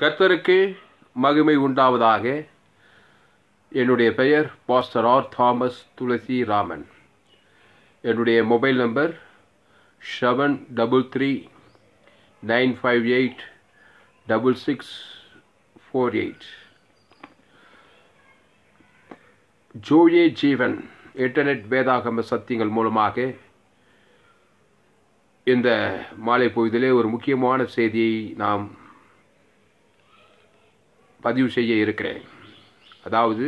கர்த்தருக்கு மகிமை உண்டாவதாக. என்னுடைய பெயர் pastor R Thomas Thulasi Raman என்னுடைய mobile number seven double three nine five eight double six four eight zoe ஜீவன் இன்டர்நெட் வேதாகம சத்தியங்கள் மூலமாக இந்த மாலை பொழுதிலே ஒரு முக்கியமான செய்தியை நாம் பதிவு செய்ய இருக்கிறேன். அதாவது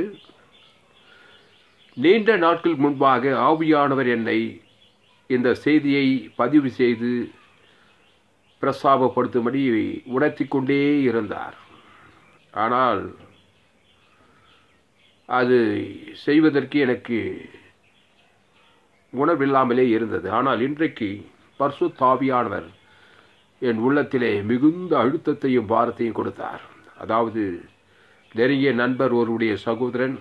நீண்ட நாட்கள் முன்பாக ஆவியானவர் என்னை இந்த செய்தியை பதிவு செய்து பிரஸ்தாபப்படுத்தும்படி உணர்த்தி கொண்டே இருந்தார். ஆனால் அது செய்வதற்கு எனக்கு உணர்வில்லாமலே இருந்தது. ஆனால் இன்றைக்கு பர்சு தாவியானவர் என் உள்ளத்திலே மிகுந்த அழுத்தத்தையும் பாரத்தையும் கொடுத்தார். அதாவது நெருங்கிய நண்பர் ஒருவருடைய சகோதரன்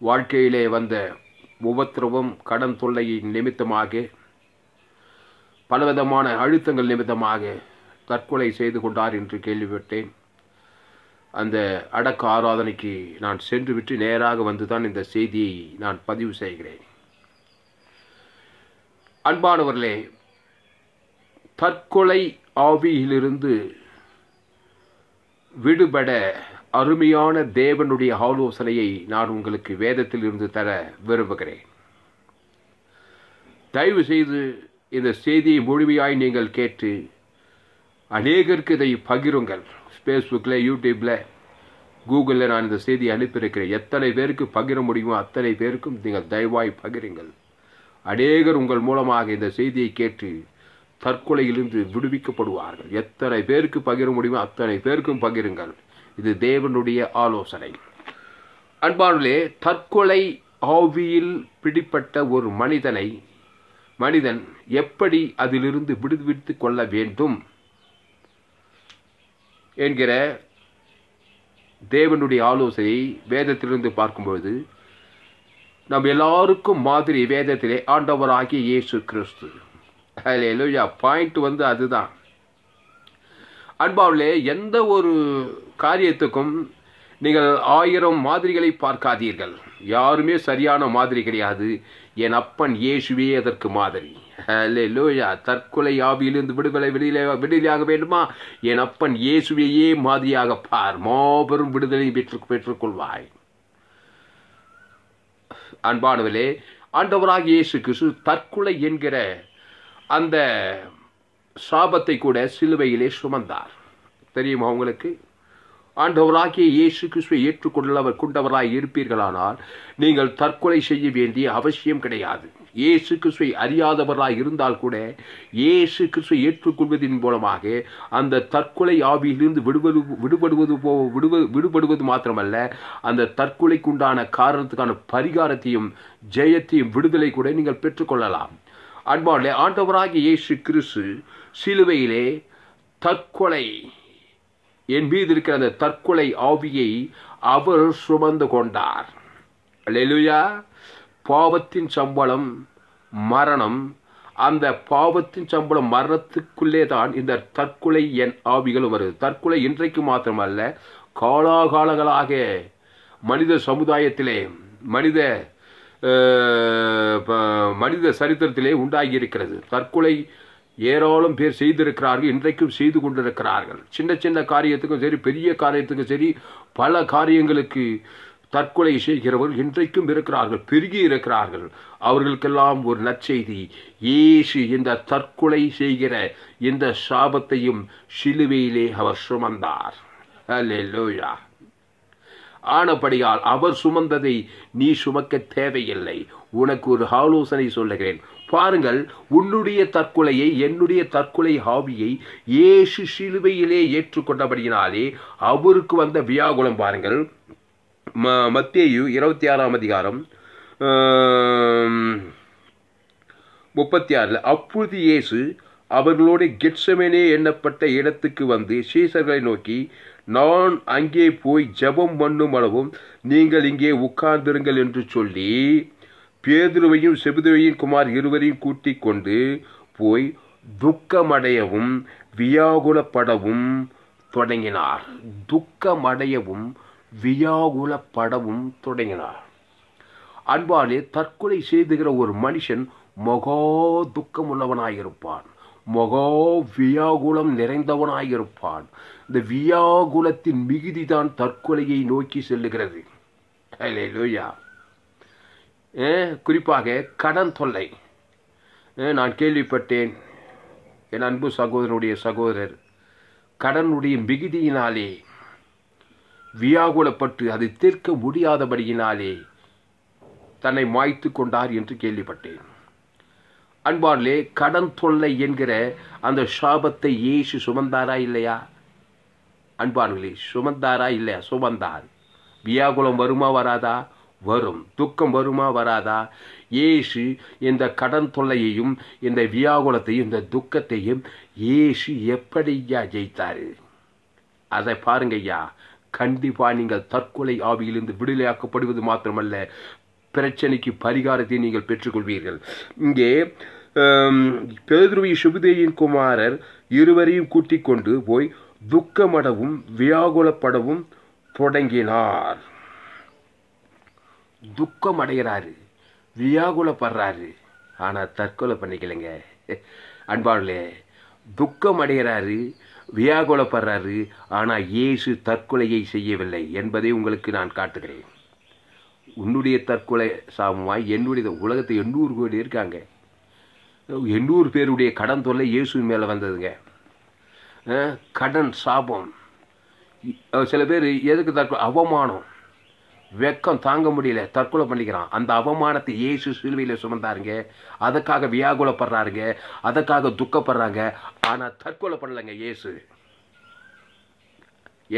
வாழ்க்கையிலே வந்த உபத்திரவம் கடன் தொல்லையின் நிமித்தமாக பலவிதமான அழுத்தங்கள் நிமித்தமாக தற்கொலை செய்து கொண்டார் என்று கேள்விப்பட்டேன். அந்த அடக்க ஆராதனைக்கு நான் சென்று விட்டு நேராக வந்துதான் இந்த செய்தியை நான் பதிவு செய்கிறேன். அன்பானவர்களே தற்கொலை ஆவியிலிருந்து விடுபட அருமையான தேவனுடைய ஆலோசனையை நான் உங்களுக்கு வேதத்தில் இருந்து தர விரும்புகிறேன். தயவு செய்து இந்த செய்தியை முழுமையாய் நீங்கள் கேட்டு அநேகருக்கு இதை பகிருங்கள். ஃபேஸ்புக்கில் யூடியூப்பில் கூகுளில் நான் இந்த செய்தியை அனுப்பியிருக்கிறேன். எத்தனை பேருக்கு பகிர முடியுமோ அத்தனை பேருக்கும் நீங்கள் தயவாய் பகிருங்கள். அநேகர் உங்கள் மூலமாக இந்த செய்தியை கேட்டு தற்கொலையிலிருந்து விடுவிக்கப்படுவார்கள். எத்தனை பேருக்கு பகிர முடியுமோ அத்தனை பேருக்கும் பகிருங்கள். இது தேவனுடைய ஆலோசனை. அன்பானுலே தற்கொலை ஆவியில் பிடிப்பட்ட ஒரு மனிதனை மனிதன் எப்படி அதிலிருந்து விடுவித்து கொள்ள வேண்டும் என்கிற தேவனுடைய ஆலோசனை வேதத்திலிருந்து பார்க்கும்பொழுது நம் எல்லாருக்கும் மாதிரி வேதத்திலே ஆண்டவராகிய இயேசு கிறிஸ்து இல்லையா பாயிண்ட் வந்து அதுதான். அன்பாவிலே எந்த ஒரு காரியத்துக்கும் நீங்கள் ஆயிரம் மாதிரிகளை பார்க்காதீர்கள். யாருமே சரியான மாதிரி கிடையாது. என் அப்பன் இயேசுவே அதற்கு மாதிரி. லோயா தற்கொலை ஆவியிலிருந்து விடுதலை விடுதலை விடுதலையாக வேண்டுமா? என் அப்பன் இயேசுவையே மாதிரியாக பார். மாபெரும் விடுதலை பெற்று பெற்றுக்கொள்வாய். அன்பானவர்களே ஆண்டவராக இயேசு கிறிஸ்து தற்கொலை என்கிற அந்த சாபத்தை கூட சிலுவையிலே சுமந்தார். தெரியுமா உங்களுக்கு? ஆண்டவராகிய இயேசு கிறிஸ்துவை ஏற்றுக்கொள்ளவர் கொண்டவராய் இருப்பீர்களானால் நீங்கள் தற்கொலை செய்ய வேண்டிய அவசியம் கிடையாது. இயேசு கிறிஸ்துவை அறியாதவராய் இருந்தால் கூட இயேசு கிறிஸ்துவை ஏற்றுக்கொள்வதன் மூலமாக அந்த தற்கொலை ஆவியிலிருந்து விடுபடு விடுபடுவது போ விடுவ விடுபடுவது மாத்திரமல்ல அந்த தற்கொலைக்குண்டான காரணத்துக்கான பரிகாரத்தையும் ஜெயத்தையும் விடுதலை கூட நீங்கள் பெற்றுக்கொள்ளலாம். அன்பாலே ஆண்டவராகிய இயேசு கிறிஸ்து சிலுவையிலே தற்கொலை. என் மீது இருக்கிற அந்த தற்கொலை ஆவியை அவர் சுமந்து கொண்டார். லெலுயா பாவத்தின் சம்பளம் மரணம். அந்த பாவத்தின் சம்பளம் மரணத்துக்குள்ளே தான் இந்த தற்கொலை என் ஆவிகளும் வருது. தற்கொலை இன்றைக்கு மாத்திரமல்ல காலாகாலங்களாக மனித சமுதாயத்திலே மனித மனித சரித்திரத்திலே உண்டாகி இருக்கிறது தற்கொலை ஏராளம் பேர் செய்திருக்கிறார்கள் இன்றைக்கும் செய்து கொண்டிருக்கிறார்கள். சின்ன சின்ன காரியத்துக்கும் சரி பெரிய காரியத்துக்கும் சரி பல காரியங்களுக்கு தற்கொலை செய்கிறவர்கள் இன்றைக்கும் இருக்கிறார்கள் பெருகி இருக்கிறார்கள். அவர்களுக்கெல்லாம் ஒரு நற்செய்தி ஏசு இந்த தற்கொலை செய்கிற இந்த சாபத்தையும் சிலுவையிலே அவர் சுமந்தார். அல்லேலூயா ஆனபடியால் அவர் சுமந்ததை நீ சுமக்க தேவையில்லை. உனக்கு ஒரு ஆலோசனை சொல்லுகிறேன். பாருங்கள் உன்னுடைய தற்கொலையை என்னுடைய தற்கொலை ஹாவியை ஏசு சிலுவையிலே ஏற்றுக்கொண்டபடியினாலே அவருக்கு வந்த வியாகுலம் பாருங்கள். ம மத்தேயு இருபத்தி ஆறாம் அதிகாரம் முப்பத்தி ஆறில் அப்பொழுது இயேசு அவர்களோடு கெட்சமெனே எண்ணப்பட்ட இடத்துக்கு வந்து சீசர்களை நோக்கி நான் அங்கே போய் ஜெபம் பண்ணும் அளவும் நீங்கள் இங்கே உட்கார்ந்திருங்கள் என்று சொல்லி பேதுருவையும் செபுதுவையும் குமார் இருவரையும் கூட்டிக் கொண்டு போய் துக்கமடையவும் வியாகுலப்படவும் தொடங்கினார். துக்கமடையவும் வியாகுலப்படவும் தொடங்கினார். அன்பாலே தற்கொலை செய்துகிற ஒரு மனுஷன் மகா துக்கம் உள்ளவனாயிருப்பான் மகா வியாகுலம் நிறைந்தவனாயிருப்பான். இந்த வியாகுலத்தின் மிகுதிதான் தற்கொலையை நோக்கி செல்லுகிறது. அல்லேலூயா குறிப்பாக கடன் தொல்லை. நான் கேள்விப்பட்டேன். என் அன்பு சகோதரனுடைய சகோதரர் கடனுடைய மிகுதியினாலே வியாகுலப்பட்டு அதை தீர்க்க முடியாதபடியினாலே தன்னை மாய்த்து கொண்டார் என்று கேள்விப்பட்டேன். அன்பார்களே கடன் தொல்லை என்கிற அந்த சாபத்தை ஏசு சுமந்தாரா இல்லையா? அன்பார்களே சுமந்தாரா இல்லையா? சுமந்தார். வியாகுலம் வருமா வராதா? வரும். துக்கம் வருமா வராதா? ஏசு இந்த கடன் தொல்லையையும் இந்த வியாகுலத்தையும் இந்த துக்கத்தையும் ஏசு எப்படியா ஜெயித்தார்? அதை பாருங்க ஐயா கண்டிப்பா நீங்கள் தற்கொலை ஆவியிலிருந்து விடுதலையாக்கப்படுவது மாத்திரமல்ல. பிரச்சனைக்கு பரிகாரத்தை நீங்கள் பெற்றுக்கொள்வீர்கள். இங்கே பேதுருவி சுபுதேயின் குமாரர் இருவரையும் கூட்டிக் கொண்டு போய் துக்கமடவும் வியாகுலப்படவும் தொடங்கினார். துக்கம் அடைகிறாரு வியாகுலப்படுறாரு. ஆனால் தற்கொலை பண்ணிக்கலைங்க. அன்பாளே துக்கம் அடைகிறாரு வியாகுலப்படுறாரு. ஆனால் இயேசு தற்கொலையை செய்யவில்லை என்பதை உங்களுக்கு நான் காட்டுகிறேன். உன்னுடைய தற்கொலை சாபமாய் என்னுடைய உலகத்தை எண்ணூறு கோடி இருக்காங்க. எண்ணூறு பேருடைய கடன் தொல்லை இயேசு மேலே வந்ததுங்க. கடன் சாபம். சில பேர் எதுக்கு தற்கொலை அவமானம். வெக்கம் தாங்க முடியல. தற்கொலை பண்ணிக்கிறான். அந்த அவமானத்தை இயேசு சிலுவையில் சுமந்தாருங்க. அதுக்காக வியாகுலப்படுறாருங்க. அதுக்காக துக்கப்படுறாங்க. ஆனால் தற்கொலை பண்ணலைங்க இயேசு.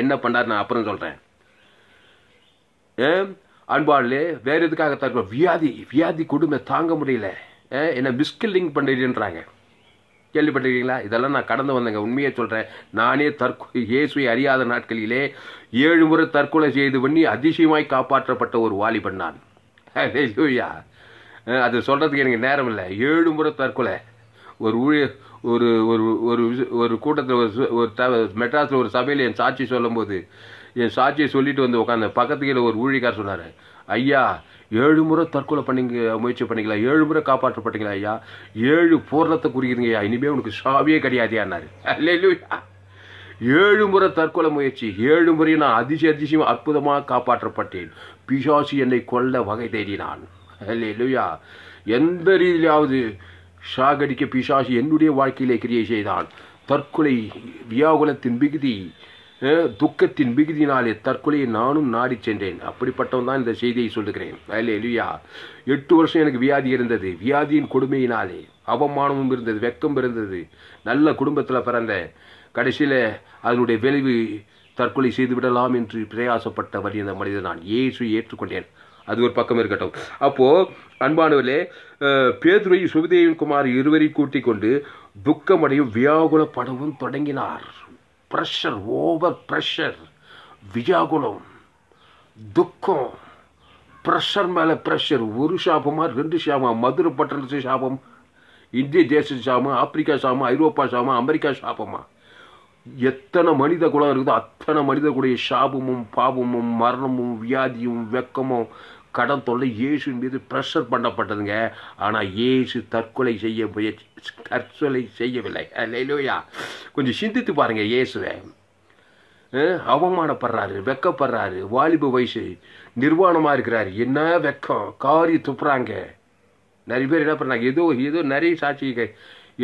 என்ன பண்ணார்? நான் அப்புறம் சொல்கிறேன் அன்பாளே வேற எதுக்காக தற்கொலை வியாதி வியாதி கொடுமை தாங்க முடியல. என்னை மிஸ்கில்லிங் பண்ணிடுன்றாங்க கேள்விப்பட்டிருக்கீங்களா? இதெல்லாம் நான் கடந்து வந்தேங்க. உண்மையை சொல்கிறேன் நானே தற்கொலை இயேசுவை அறியாத நாட்களிலே ஏழு முறை தற்கொலை செய்து பண்ணி அதிசயமாய் காப்பாற்றப்பட்ட ஒரு வாலிபன் நான். அது சொல்கிறதுக்கு எனக்கு நேரம் இல்லை. ஏழு முறை தற்கொலை. ஒரு ஊழிய ஒரு ஒரு ஒரு ஒரு கூட்டத்தில் ஒரு ஒரு த மெட்ராஸில் ஒரு சபையில் என் சாட்சி சொல்லும்போது என் சாட்சியை சொல்லிட்டு வந்து உட்காந்து பக்கத்து கீழே ஒரு ஊழிக்கார் சொன்னார் ஐயா ஏழு முறை தற்கொலை பண்ணிங்க முயற்சி பண்ணிக்கலாம் ஏழு முறை காப்பாற்றப்பட்டீங்களா ஐயா? ஏழு பூர்ணத்தை குறிக்கிறீங்க ஐயா. இனிமே உனக்கு சாவியே கிடையாதுயான்னாரு அல்லேலூயா ஏழு முறை தற்கொலை முயற்சி ஏழு முறை நான் அதிசய அதிசயம் அற்புதமாக காப்பாற்றப்பட்டேன். பிசாசி என்னை கொல்ல வகை தேடினான். அல்லேலூயா எந்த ரீதியிலாவது சாகடிக்க பிசாசி என்னுடைய வாழ்க்கையிலே கிரியை செய்தான். தற்கொலை வியாகுலத்தின் மிகுதி துக்கத்தின் மிகுதியினாலே தற்கொலையை நானும் நாடி சென்றேன். அப்படிப்பட்டவன் தான் இந்த செய்தியை சொல்லுகிறேன். அல்லேலூயா. எட்டு வருஷம் எனக்கு வியாதி இருந்தது. வியாதியின் கொடுமையினாலே அவமானமும் இருந்தது வெக்கம் இருந்தது. நல்ல குடும்பத்தில் பிறந்த கடைசியில் அதனுடைய விளைவு தற்கொலை செய்து விடலாம் என்று பிரயாசப்பட்ட வழி அந்த மனிதன் நான் ஏசு ஏற்றுக்கொண்டேன். அது ஒரு பக்கம் இருக்கட்டும். அப்போ அன்பானவர்களே பேதுரை சுபதேவன் குமார் இருவரை கூட்டிக் கொண்டு துக்கமடையும் வியாகுலப்படவும் தொடங்கினார். ப்ரெஷர் ஓவர் ப்ரெஷர் வியாகுலம் துக்கம் ப்ரெஷர் மேலே ப்ரெஷர் ஒரு சாபமாக ரெண்டு சாபம் மதுரை பட்டணத்து சாபம் இந்திய தேச சாபம் ஆப்பிரிக்கா சாபம் ஐரோப்பா சாபம் அமெரிக்கா சாபமா? எத்தனை மனித குலம் இருக்குதோ அத்தனை மனித குடைய சாபமும் பாபமும் மரணமும் வியாதியும் வெக்கமும் கடன் தொல்லை இயேசு மீது ப்ரெஷர் பண்ணப்பட்டதுங்க. ஆனால் இயேசு தற்கொலை செய்ய முயற்சி தற்கொலை செய்யவில்லை. அல்லையிலோயா கொஞ்சம் சிந்தித்து பாருங்கள் இயேசுவை. அவமானப்படுறாரு வெக்கப்படுறாரு வாலிப வயசு நிர்வாணமாக இருக்கிறாரு. என்ன வெக்கம் காரி துப்புறாங்க. நிறைய பேர் என்ன பண்ணுறாங்க ஏதோ ஏதோ நிறைய சாட்சிகள்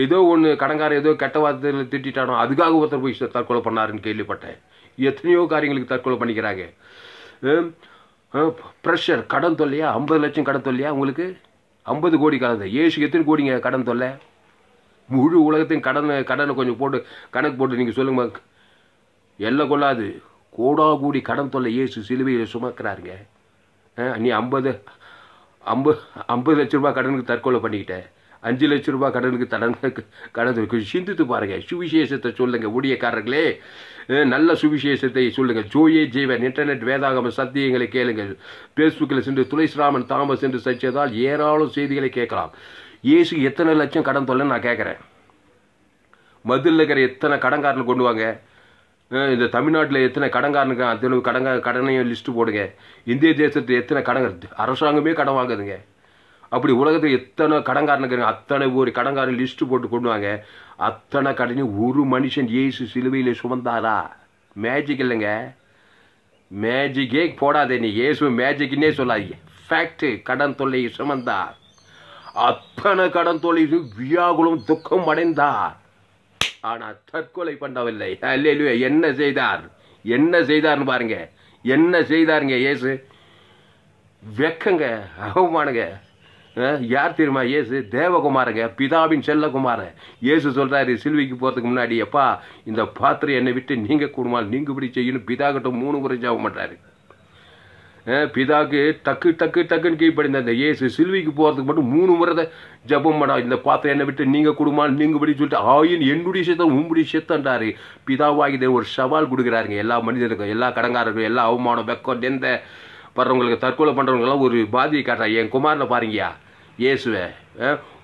ஏதோ ஒன்று கடங்காரன் ஏதோ கெட்ட வார்த்தையில் திட்டானோ அதுக்காக ஒருத்தர் போய் தற்கொலை பண்ணாருன்னு கேள்விப்பட்டேன். எத்தனையோ காரியங்களுக்கு தற்கொலை பண்ணிக்கிறாங்க. ப்ரெஷர் கடன் தொல்லையா? ஐம்பது லட்சம் கடன் தொல்லையா உங்களுக்கு? ஐம்பது கோடி கடன். ஏசுக்கு எத்தனை கோடிங்க கடன் தொல்லை? முழு உலகத்தையும் கடனை கடனை கொஞ்சம் போட்டு கணக்கு போட்டு நீங்கள் சொல்லுங்க. எல்லாம் கொள்ளாது. கோடா கூடி கடன் தொல்லை ஏசு சிலுவையில் சுமக்கிறாருங்க. நீ ஐம்பது ஐம்பது ஐம்பது லட்ச ரூபா கடனுக்கு தற்கொலை பண்ணிக்கிட்டேன் அஞ்சு லட்ச ரூபாய் கடனுக்கு தடன் கடன் கொஞ்சம் சிந்தித்து பாருங்க. சுவிசேஷத்தை சொல்லுங்க ஊழியக்காரர்களே. நல்ல சுவிசேஷத்தை சொல்லுங்க. ஜோயே ஜீவன் இன்டர்நெட் வேதாகம சத்தியங்களை கேளுங்க. ஃபேஸ்புக்கில் சென்று துளைஸ்ராமன் தாமஸ் என்று சச்சதால் ஏராளம் செய்திகளை கேட்கலாம். இயேசு எத்தனை லட்சம் கடன் தொல்லைன்னு நான் கேட்குறேன். மதுரில் இருக்கிற எத்தனை கடன்காரனை கொண்டு வாங்க? இந்த தமிழ்நாட்டில் எத்தனை கடன்காரனுக்கு அத்தனை கடங்க கடனையும் லிஸ்ட்டு போடுங்க. இந்திய தேசத்தில் எத்தனை கடன் அரசாங்கமே கடன் வாங்குதுங்க. அப்படி உலகத்தில் எத்தனை கடன்காரனுக்கு அத்தனை ஒரு கடன்காரன் லிஸ்ட்டு போட்டு கொண்டுவாங்க. அத்தனை கடனையும் ஒரு மனுஷன் ஏசு சிலுவையில் சுமந்தாரா? மேஜிக் இல்லைங்க. மேஜிக்கே போடாதே நீ. ஏசு மேஜிக்னே சொல்லாதீங்க. ஃபேக்ட் கடன் தொல்லை சுமந்தார். அத்தனை கடன் தொல்லை வியாகுலம் துக்கம் அடைந்தார். ஆனால் தற்கொலை பண்ணவில்லை. அல்லேலூயா என்ன செய்தார்? என்ன செய்தார்னு பாருங்க. என்ன செய்தாருங்க ஏசு வெக்கங்க அவமானுங்க. யார் தெரியுமா இயேசு? தேவகுமாரங்க பிதாவின் செல்லகுமாரன். இயேசு சொல்கிறாரு சிலுவைக்கு போகிறதுக்கு முன்னாடி எப்பா இந்த பாத்திரம் என்னை விட்டு நீங்கள் கூடுமால் நீங்கள் இப்படி செய்யணும் பிதா கிட்ட மூணு முறை ஜாபம் பண்றாரு. பிதாவுக்கு பிதாக்கு டக்கு டக்கு டக்குன்னு கீழ்ப்படிந்த அந்த இயேசு சிலுவைக்கு போகிறதுக்கு மட்டும் மூணு முறை தான் ஜெபம் பண்ணா இந்த பாத்திரம் என்னை விட்டு நீங்கள் கூடுமால் நீங்கள் இப்படி சொல்லிட்டு ஆயின் என்னுடைய சித்தம் உங்களுடைய சித்தன்றாரு பிதாவாகி ஒரு சவால் கொடுக்குறாருங்க. எல்லா மனிதருக்கும் எல்லா கடங்காரருக்கும் எல்லா அவமானம் வெக்கம் எந்த படுறவங்களுக்கு தற்கொலை பண்ணுறவங்களாம் ஒரு பாதியை காட்டுறான் என் குமாரில் பாருங்கயா இயேசுவே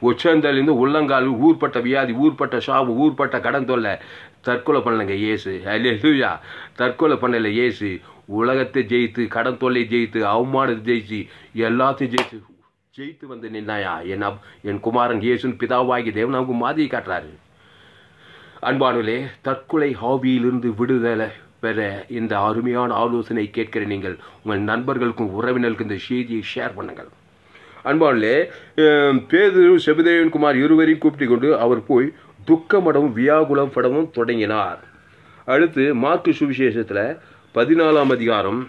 உச்சந்தலேருந்து உள்ளங்கால் ஊர்பட்ட வியாதி ஊர்பட்ட சாவு ஊர்பட்ட கடன் தொல்லை. தற்கொலை பண்ணலங்க இயேசு. அல்லா தற்கொலை பண்ணலை இயேசு. உலகத்தை ஜெயித்து கடன் தொல்லை ஜெயித்து அவமானத்தை ஜெயிச்சு எல்லாத்தையும் ஜெயித்து ஜெயித்து வந்து நின்னாயா? என் அப்- என் குமாரன் இயேசுன்னு பிதாவாகி தேவன் அவங்க மாதிரியை காட்டுறாரு. அன்பானுலே தற்கொலை ஹாபியிலிருந்து விடுதலை பெற இந்த அருமையான ஆலோசனை கேட்கிற நீங்கள் உங்கள் நண்பர்களுக்கும் உறவினர்களுக்கும் இந்த செய்தியை ஷேர் பண்ணுங்கள். அன்பானுலே பேதுரு செபதேவன் குமார் இருவரையும் கூப்பிட்டு கொண்டு அவர் போய் துக்கமடவும் வியாகுலம் படவும் தொடங்கினார். அடுத்து மார்க்கு சுவிசேஷத்தில் பதினாலாம் அதிகாரம்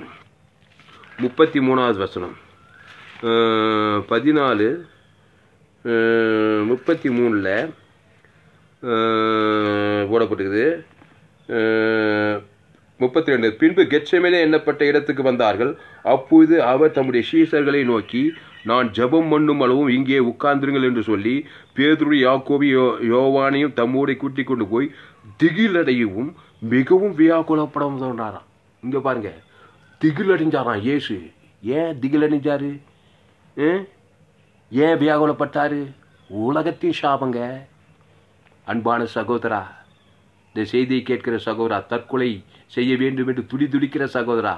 முப்பத்தி மூணாவது வசனம் பதினாலு முப்பத்தி மூணில் போடப்பட்டிருக்குது. முப்பத்தி ரெண்டு பின்பு கெச்சமேலே எண்ணப்பட்ட இடத்துக்கு வந்தார்கள்? அப்பொழுது அவர் தம்முடைய சீசர்களை நோக்கி நான் ஜெபம் பண்ணும் அளவும் இங்கே உட்கார்ந்துருங்கள் என்று சொல்லி பேதுரு யாக்கோபி யோ யோவானையும் தம்மோடை கூட்டிக் கொண்டு போய் திகிலடையவும் மிகவும் வியாக்குலப்படம் சொன்னாராம் இங்கே பாருங்க. திகிலடைஞ்சாராம் இயேசு. ஏன் திகிலடைஞ்சாரு? ஏன்? ஏன் வியாகுலப்பட்டாரு? உலகத்தின் சாபங்க. அன்பான சகோதரா இந்த செய்தியை கேட்கிற சகோதரா தற்கொலை செய்ய வேண்டும் என்று துடி துடிக்கிற சகோதரா?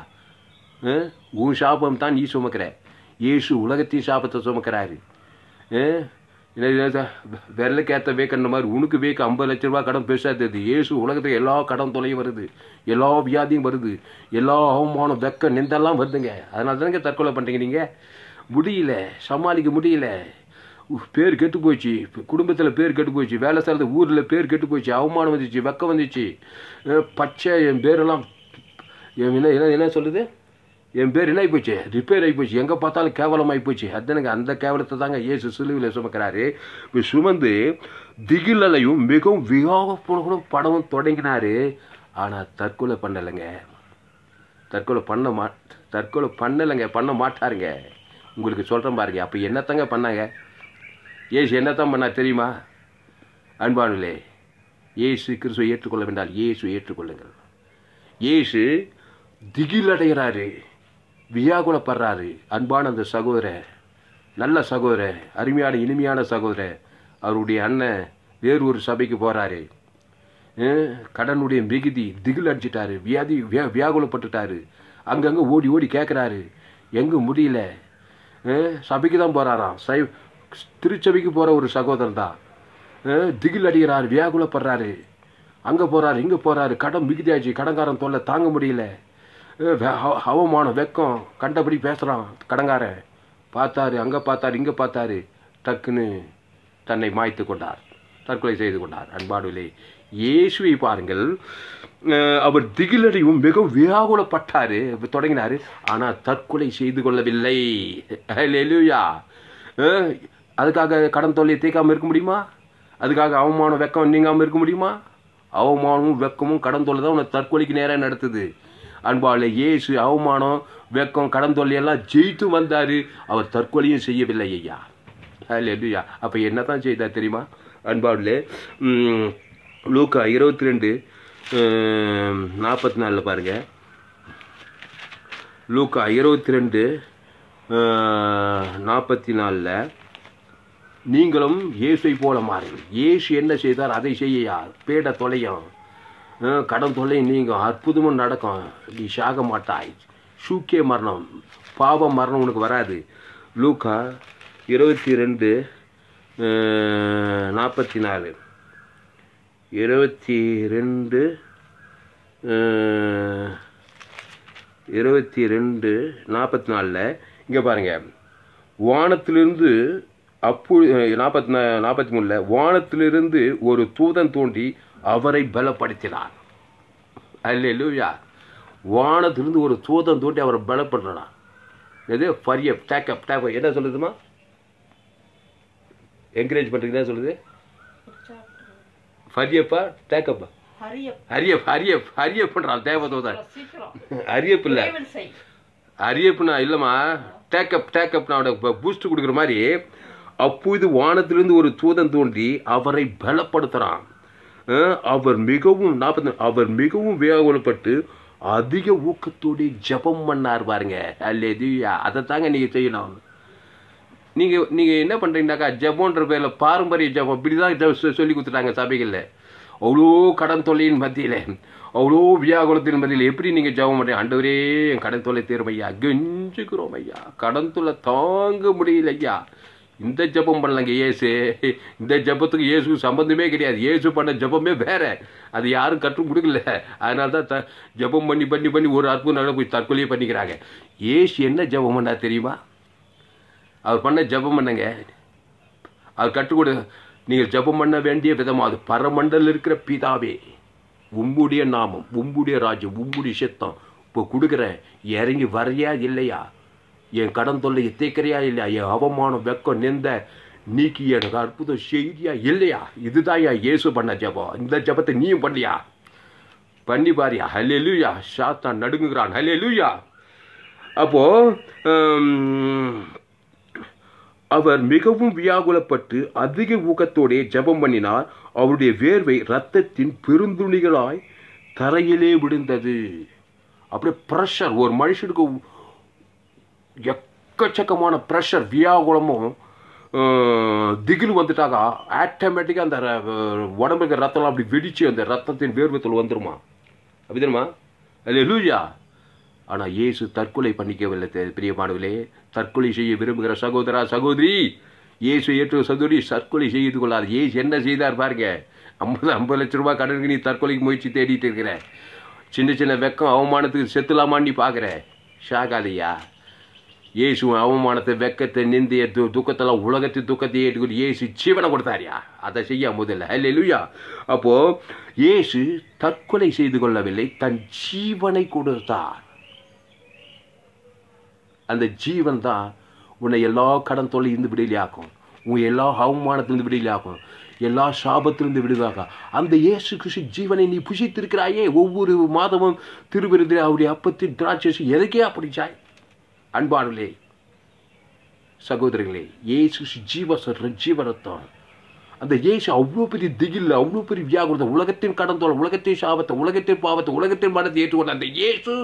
உன் சாபம் தான் நீ சுமக்கிற. இயேசு உலகத்தின் சாபத்தை சுமக்கிறாரு. அஹ், விரலுக்கு ஏற்ற வேக்கன்ற மாதிரி உனக்கு வேக்க ஐம்பது லட்ச ரூபா கடன் பெருசாக தெரியுது இயேசு உலகத்துக்கு எல்லா கடன் தொலையும் வருது. எல்லா வியாதியும் வருது. எல்லா அவமானம் வெக்க நிந்தெல்லாம் வருதுங்க. அதனால தானங்க தற்கொலை பண்ணுறீங்க நீங்கள் முடியல சமாளிக்க முடியல. பேர் கெட்டு போச்சு குடும்பத்தில் பேர் கெட்டு போச்சு வேலை செய்கிறது ஊரில் பேர் கெட்டு போச்சு அவமானம் வந்துச்சு வெக்கம் வந்துச்சு. பச்சை என் பேரெல்லாம் என் என்ன என்ன என்ன சொல்லுது? என் பேர் என்ன ஆகிப்போச்சு ரிப்பேர் ஆகிப்போச்சு எங்கே பார்த்தாலும் கேவலமாக போச்சு. அதுதானுங்க அந்த கேவலத்தை தாங்க இயேசு சிலுவில் சுமக்கிறாரு. இப்போ சுமந்து திகிலலையும் மிகவும் வியாகப்படும் படமும் தொடங்கினாரு. ஆனால் தற்கொலை பண்ணலைங்க. தற்கொலை பண்ண மா தற்கொலை பண்ணலைங்க. பண்ண மாட்டாருங்க. உங்களுக்கு சொல்கிறேன் பாருங்க. அப்போ என்னத்தங்க பண்ணாங்க? ஏசு என்னத்தான் பண்ணா தெரியுமா? அன்பானுலே இயேசு கிறிஸ்துவை ஏற்றுக்கொள்ள வேண்டால் இயேசு ஏற்றுக்கொள்ளுங்கள். இயேசு திகிலடைகிறாரு வியாகுலப்படுறாரு. அன்பான அந்த சகோதரர் நல்ல சகோதரர் அருமையான இனிமையான சகோதரர் அவருடைய அண்ணன் வேறு ஒரு சபைக்கு போகிறாரு கடனுடைய மிகுதி திகில் அடிச்சிட்டாரு வியாதி வியா வியாகுலப்பட்டுட்டாரு. அங்கங்கே ஓடி ஓடி கேட்குறாரு எங்கே முடியல. சபைக்கு தான் போகிறாராம் சை திருச்சபைக்கு போகிற ஒரு சகோதரன் தான். திகில் அடிகிறார் வியாகுலப்படுறாரு அங்கே போகிறாரு இங்கே போகிறாரு கடன் மிகுதியாச்சு கடன்காரன் தொல்லை தாங்க முடியல. அவமானம் வெக்கம் கண்டபடி பேசுகிறான் கடன்காரன் பார்த்தாரு அங்கே பார்த்தாரு இங்கே பார்த்தாரு. டக்குன்னு தன்னை மாய்த்து கொண்டார் தற்கொலை செய்து கொண்டார். அன்பாடுவிலே இயேசுவை பாருங்கள். அவர் திகிலடையும் மிகவும் வியாகுலப்பட்டாரு தொடங்கினார். ஆனால் தற்கொலை செய்து கொள்ளவில்லை. லெலுயா அதுக்காக கடன் தொல்லையை தீர்க்காம இருக்க முடியுமா? அதுக்காக அவமானம் வெக்கம் நீங்காமல் இருக்க முடியுமா? அவமானமும் வெக்கமும் கடன் தொல்லை தான் உன்னை தற்கொலைக்கு நேராக நடத்துது. அன்பால் இயேசு அவமானம் வெக்கம் கடன் தொல்லையெல்லாம் ஜெயித்து வந்தார். அவர் தற்கொலையும் செய்யவில்லை ஐயா. ஹalleluya. அப்போ என்ன தான் செய்தார் தெரியுமா? அன்பாவில் லூக்கா இருபத்தி ரெண்டு நாற்பத்தி நாலில் பாருங்கள் லூக்கா இருபத்தி ரெண்டு நாற்பத்தி நாலில் நீங்களும் இயேசுவை போல மாறுங்கள் இயேசு என்ன செய்தார்? அதை செய்யா பேட தொலையும். கடன் தொலையும் நீங்கள் அற்புதமும் நடக்கும். நீ சாக மாட்டாய். சூக்கிய மரணம். பாவ மரணம் உனக்கு வராது. லூக்கா இருபத்தி ரெண்டு நாற்பத்தி நாலு. இருபத்தி ரெண்டு இருபத்தி ரெண்டு நாற்பத்தி நாலில் இங்கே பாருங்கள் வானத்திலிருந்து அப்போ நாற்பத்தி நாற்பத்தி மூணில் வானத்திலிருந்து ஒரு தூதன் தோன்றி அவரை பலப்படுத்தினார். அல்ல லூயா வானத்திலிருந்து ஒரு தூதன் தோன்றி அவரை பலப்படுத்தினார். எது ஃபரியப் டேக்கப் டேக்கப் என்ன சொல்லுதுமா? என்கரேஜ் பண்ணுறீங்க என்ன சொல்லுது? ஃபரியப்பா டேக்கப்பா ஹரியப். ஹரியப் ஹரியப் ஹரியப் பண்ணுறான் தேவதூதன் ஹரியப் இல்லை. அரியப்புனா இல்லைம்மா டேக்கப் டேக்கப் நான் பூஸ்ட் கொடுக்குற மாதிரி அப்போது வானத்திலிருந்து ஒரு தூதன் தோன்றி அவரை பலப்படுத்துகிறான் அவர் மிகவும் நாற்பத்தி அவர் மிகவும் வியாகுலப்பட்டு அதிக ஊக்கத்தோடு ஜெபம் பண்ணார் பாருங்க. அல்லது அதை தாங்க நீங்கள் செய்யணும். நீங்கள் நீங்கள் என்ன பண்ணுறீங்கனாக்கா ஜெபம்ன்ற பேரில் பாரம்பரிய ஜெபம். இப்படி தான் சொல்லி கொடுத்துட்டாங்க சபைகளில். அவ்வளோ கடன் தொல்லையின் மத்தியில் அவ்வளோ வியாகுலத்தின் மத்தியில் எப்படி நீங்கள் ஜெபம் பண்ணுறீங்க ஆண்டவரே என் கடன் தொல்லை தீரும் ஐயா. கெஞ்சுக்கிறோம் ஐயா. கடன் தொல்லை தாங்க முடியல ஐயா. இந்த ஜெபம் பண்ணலங்க இயேசு. இந்த ஜெபத்துக்கு இயேசுக்கு சம்பந்தமே கிடையாது. இயேசு பண்ண ஜெபமே வேற. அது யாரும் கற்றுக் கொடுக்கல. அதனால தான் த- ஜெபம் பண்ணி பண்ணி பண்ணி ஒரு அற்புதம் நல்லா போய் தற்கொலையே பண்ணிக்கிறாங்க. இயேசு என்ன ஜெபம் பண்ணா தெரியுமா? அவர் பண்ண ஜெபம் பண்ணுங்க அவர் கற்றுக் கொடு. நீங்கள் ஜெபம் பண்ண வேண்டிய விதமாக அது பரமண்டல் இருக்கிற பிதாவே. உம்முடைய நாமம் உம்முடைய ராஜ்யம் உம்முடைய சித்தம். இப்போ கொடுக்குறேன். இறங்கி வரையா இல்லையா? என் கடன் தொல்லையை தேய்க்கிறியா இல்லையா? என் அவமானம் வெக்கம் நிந்த நீக்கி எனக்கு அற்புதம் செய்தியா இல்லையா? இதுதான் என் இயேசு பண்ண ஜபம். இந்த ஜெபத்தை நீயும் பண்ணியா? பண்ணி பாரியா. ஹலே லூயா சாத்தான் நடுங்குகிறான். ஹலே லூயா அப்போ அவர் மிகவும் வியாகுலப்பட்டு அதிக ஊக்கத்தோடே ஜெபம் பண்ணினார். அவருடைய வேர்வை இரத்தத்தின் பெருந்துணிகளாய் தரையிலே விழுந்தது. அப்படியே ப்ரெஷர் ஒரு மனுஷனுக்கு எக்கச்சக்கமான ப்ரெஷர் வியாகுலமும் திகில் வந்துட்டாக்கா ஆட்டோமேட்டிக்காக அந்த ர- இருக்கிற ரத்தம்லாம் அப்படி வெடிச்சு அந்த ரத்தத்தின் வேர்வத்தில் வந்துருமா? அப்படி தெரியுமா? அது லூஜா ஆனால் இயேசு தற்கொலை பண்ணிக்கவில்லை தெ- பிரியமானவர்களே தற்கொலை செய்ய விரும்புகிற சகோதரா சகோதரி இயேசு ஏற்று சகோதரி தற்கொலை செய்து கொள்ளாது. இயேசு என்ன செய்தார் பாருங்க. ஐம்பது ஐம்பது லட்ச ரூபாய் கடனுக்கு நீ தற்கொலைக்கு முயற்சி தேடிட்டு இருக்கிற. சின்ன சின்ன வெக்கம் அவமானத்துக்கு செத்துலாமான்னு நீ பார்க்குற ஷாகாதையா இயேசு அவமானத்தை வெக்கத்தை நிந்தைய து துக்கத்தெல்லாம் உலகத்து துக்கத்தை ஏற்றுக்கொண்டு இயேசு ஜீவனை கொடுத்தாரியா? அதை செய்ய முதல்ல. அல்லேலூயா அப்போ இயேசு தற்கொலை செய்து கொள்ளவில்லை தன் ஜீவனை கொடுத்தார். அந்த ஜீவன் தான் உன்னை எல்லா கடன் தொல்லை இருந்து விடுதலையாக்கும். உன் எல்லா அவமானத்திலிருந்து விடுதலையாக்கும். எல்லா சாபத்திலிருந்து விடுதலாக்கும் அந்த இயேசு கிறிஸ்து ஜீவனை நீ புசித்திருக்கிறாயே. ஒவ்வொரு மாதமும் திருவிருந்தில் அவருடைய அப்பத்தின் திராட்சை எதுக்கே அப்படிச்சாய் அன்பார்களே சகோதரர்களே இயேசு ஜீவ ஜீவரத்தம். அந்த ஏசு அவ்வளோ பெரிய திகில் அவ்வளோ பெரிய வியாகுரத்தை உலகத்தின் கடந்தோல் உலகத்தின் சாபத்தை உலகத்தின் பாவத்தை உலகத்தின் மனத்தை ஏற்றுக்கொண்ட அந்த ஏசு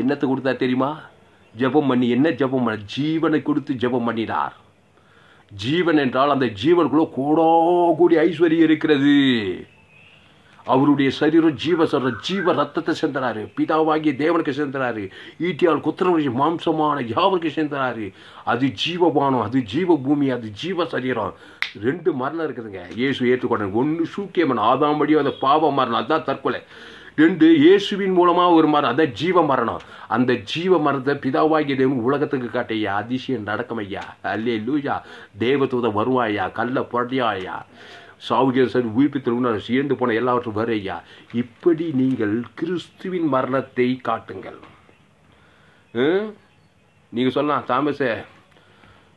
என்னத்தை கொடுத்தா தெரியுமா? ஜெபம் பண்ணி என்ன ஜெபம் பண்ண? ஜீவனை கொடுத்து ஜெபம் பண்ணினார். ஜீவன் என்றால் அந்த ஜீவனுக்குள்ள கூட கூடி ஐஸ்வர்யம் இருக்கிறது. அவருடைய சரீரம் ஜீவ சர ஜீவ ரத்தத்தை சேர்ந்தனாரு. பிதாவாகிய தேவனுக்கு சேர்ந்தனாரு. ஈட்டியால் குத்திரவழி மாம்சமான யாவருக்கு சேர்ந்தனாரு? அது ஜீவபானம் அது ஜீவ பூமி அது ஜீவ சரீரம். ரெண்டு மரணம் இருக்குதுங்க. இயேசு ஏற்றுக்கொண்டாங்க ஒன்று சூக்கியமன் ஆதாம் வழியோ அந்த பாவ மரணம். அதுதான் தற்கொலை. ரெண்டு இயேசுவின் மூலமாக ஒரு மரணம். அதான் ஜீவ மரணம். அந்த ஜீவ மரணத்தை பிதாவாகிய தேவன் உலகத்துக்கு காட்டையா அதிசயம் நடக்கும் ஐயா. அல்லே லூயா தேவதூத வருவாயா? கல்ல புரட்டியாயா? சாவுகிற சரி உயிர்ப்பித்தல் சேர்ந்து போன எல்லாவற்றும் வரும் ஐயா இப்படி நீங்கள் கிறிஸ்துவின் மரணத்தை காட்டுங்கள். நீங்கள் சொல்லலாம் தாமஸே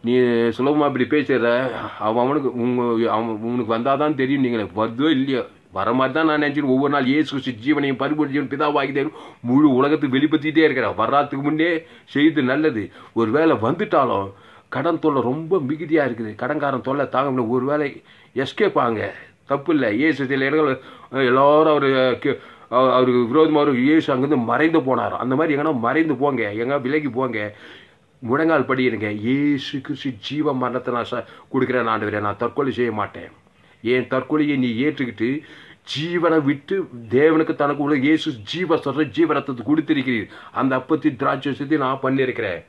நீ சுலபமாக இப்படி பேசுகிற அவன் அவனுக்கு உங்கள் அவன் உனக்கு வந்தால் தான் தெரியும் நீங்கள். வருதோ இல்லையோ? வர மாதிரி தான் நான் நினச்சிட்டு ஒவ்வொரு நாள் இயேசு கிறிஸ்து ஜீவனையும் பரிபூர்த்தியும் பிதாவாகிதே முழு உலகத்துக்கு வெளிப்படுத்திட்டே இருக்கிறேன் வர்றதுக்கு முன்னே செய்து நல்லது. ஒரு வேளை வந்துட்டாலும் கடன் தொல்லை ரொம்ப மிகுதியாக இருக்குது. கடன்காரன் தொல்லை தாங்க முடியல. ஒரு வேளை எஸ்கேப் ஆங்க தப்பு இல்லை ஏசு சில இடங்கள் எல்லோரும் அவர் அவருக்கு விரோதமாக ஒரு இயேசு அங்கேருந்து மறைந்து போனார் அந்த மாதிரி எங்கன்னா மறைந்து போங்க. எங்கே விலகி போங்க. முழங்கால் படியிருங்க ஏசு கிறிஸ்து ஜீவ மரணத்தை நான் ச கொடுக்குறேன் ஆண்டவரே. நான் தற்கொலை செய்ய மாட்டேன். என் தற்கொலையை நீ ஏற்றுக்கிட்டு ஜீவனை விட்டு தேவனுக்கு தனக்கு உள்ள இயேசு ஜீவ சொல்கிற ஜீவரத்தை கொடுத்திருக்கிறீர். அந்த அப்பத்தி திராட்சத்தை நான் பண்ணியிருக்கிறேன்.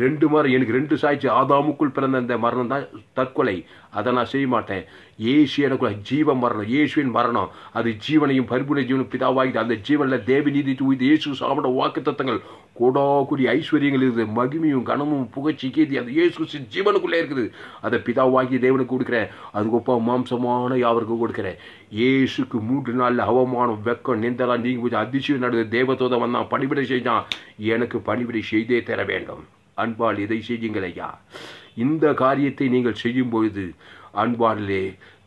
ரெண்டு மரம் எனக்கு ரெண்டு சாய்ச்சி ஆதாமுக்குள் பிறந்த அந்த மரணம் தான் தற்கொலை. அதை நான் செய்ய மாட்டேன். ஏசு எனக்கு ஜீவ மரணம். இயேசுவின் மரணம். அது ஜீவனையும் பரிபுண ஜீவனும் பிதாவாகி அந்த ஜீவனில் தேவி நீதி தூய்து இயேசு சாப்பிட வாக்கு தத்தங்கள் கூடாக்குடி ஐஸ்வர்யங்கள் இருக்குது மகிமையும் கனமும் புகழ்ச்சி கீதி அந்த இயேசு ஜீவனுக்குள்ளே இருக்குது. அதை பிதாவாகி தேவனுக்கு கொடுக்குறேன். அதுக்கு ஒப்பா மாம்சமான யாவருக்கு கொடுக்குறேன். இயேசுக்கு மூன்று நாளில் அவமானம் வெக்கம் நிந்தலாம் நீங்க போய் அதிசயம் நடுவு தேவத்தோதை வந்தான். பணிவிடை செய்தான். எனக்கு பணிவிடை செய்தே தர வேண்டும். அன்பால் இதை செய்யுங்கள் ஐயா? இந்த காரியத்தை நீங்கள் செய்யும் பொழுது அன்பாலே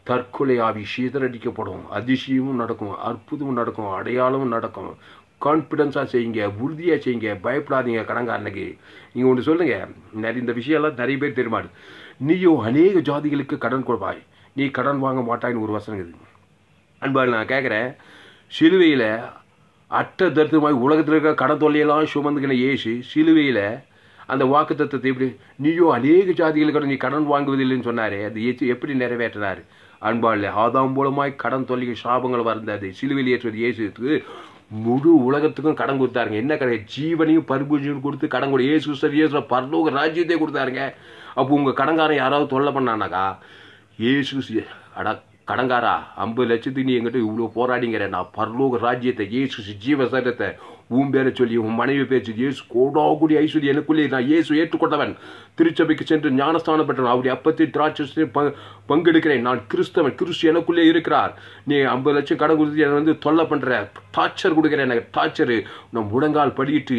தற்கொலை ஆவி சீதரடிக்கப்படும் அதிசயமும் நடக்கும் அற்புதமும் நடக்கும் அடையாளமும் நடக்கும். கான்ஃபிடென்ஸாக செய்யுங்க உறுதியாக செய்யுங்க பயப்படாதீங்க கடங்காரனுக்கு. நீங்கள் ஒன்று சொல்லுங்கள் நிறைய இந்த விஷயம்லாம் நிறைய பேர் தெரியுமாடு நீயும் அநேக ஜாதிகளுக்கு கடன் கொடுப்பாய். நீ கடன் வாங்க மாட்டாய்ன்னு ஒரு வசனம் இருக்குது. அன்பால் நான் கேட்குறேன் சிலுவையில் அட்ட தரித்திரமாய் உலகத்தில் இருக்கிற கடன் தொல்லையெல்லாம் சுமந்துக்கின ஏசு சிலுவையில் அந்த வாக்கு தத்துவத்தை எப்படி நீயோ அநேக ஜாதிகளுக்கு நீ கடன் வாங்குவதில்லைன்னு சொன்னாரே அது எப்படி நிறைவேற்றினார்? அன்பால் ஆதாம் மூலமாய் கடன் தொல்லிகள் சாபங்கள் வந்தது சிலுவையில் ஏற்றுவது இயேசுக்கு முழு உலகத்துக்கும் கடன் கொடுத்தாருங்க. என்ன கடை ஜீவனையும் பரிபூஜையும் கொடுத்து கடன் கொடு. ஏசு சரி ஏசு பரலோக ராஜ்யத்தை கொடுத்தாருங்க. அப்போ உங்கள் கடன்காரன் யாராவது தொல்லை பண்ணானாக்கா ஏசு அடா கடங்காரா ஐம்பது லட்சத்துக்கு நீ எங்கிட்ட இவ்வளோ போராடிங்கிற நான் பரலோக ராஜ்யத்தை இயேசு ஜீவசரத்தை உன் பேரை சொல்லி உன் மனைவி பேச்சு இயேசு கோடாகுடி ஐஸ்வர்யம் எனக்குள்ளே நான் இயேசு ஏற்றுக்கொண்டவன். திருச்சபைக்கு சென்று ஞானஸ்தானம் பெற்றவன் அவருடைய அப்பத்தை திராட்சை பங்கெடுக்கிறேன். நான் கிறிஸ்தவன் கிறிஸ்து எனக்குள்ளே இருக்கிறார். நீ ஐம்பது லட்சம் கடன் கொடுத்து என்னை வந்து தொல்லை பண்ணுற டார்ச்சர் கொடுக்குறேன் எனக்கு டார்ச்சர் நம் முடங்கால் படியிட்டு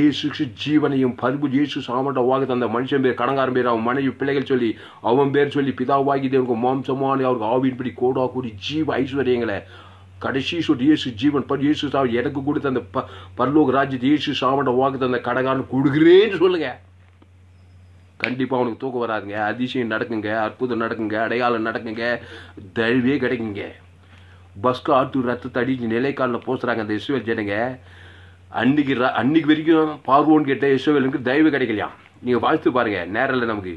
ஏசு ஜீவனையும் பருப்பு இயேசு சாமண்ட வாக்கு அந்த மனுஷன் பேர் கடங்காரன் பேர் அவன் மனைவி பிள்ளைகள் சொல்லி அவன் பேர் சொல்லி பிதாவாகி தேவனுக்கு மாம்சமான அவருக்கு ஆவியின்படி கோடா கூடி ஜீவ ஐஸ்வர்யங்களை கடைசி சொல் இயேசு ஜீவன் பர் இயேசு சா எனக்கு கொடுத்த அந்த ப பரலோக ராஜ்யத்தை இயேசு சாமண்ட வாக்கு தந்த கடகான்னு கொடுக்குறேன்னு சொல்லுங்க. கண்டிப்பாக அவனுக்கு தூக்கம் வராதுங்க. அதிசயம் நடக்குங்க அற்புதம் நடக்குங்க அடையாளம் நடக்குங்க. தழுவே கிடைக்குங்க. பஸ்க்கு ஆட்டு ரத்தத்தை அடிச்சு நிலைக்காலில் போசுறாங்க அந்த இஸ்ரேல் ஜனங்க. அன்னைக்கு ர அன்னைக்கு வரைக்கும் பார்வோன்னு கேட்ட இஸ்ரேலுக்கு தயவு கிடைக்கலையா? நீங்கள் வாழ்த்து பாருங்க நேரில் நமக்கு.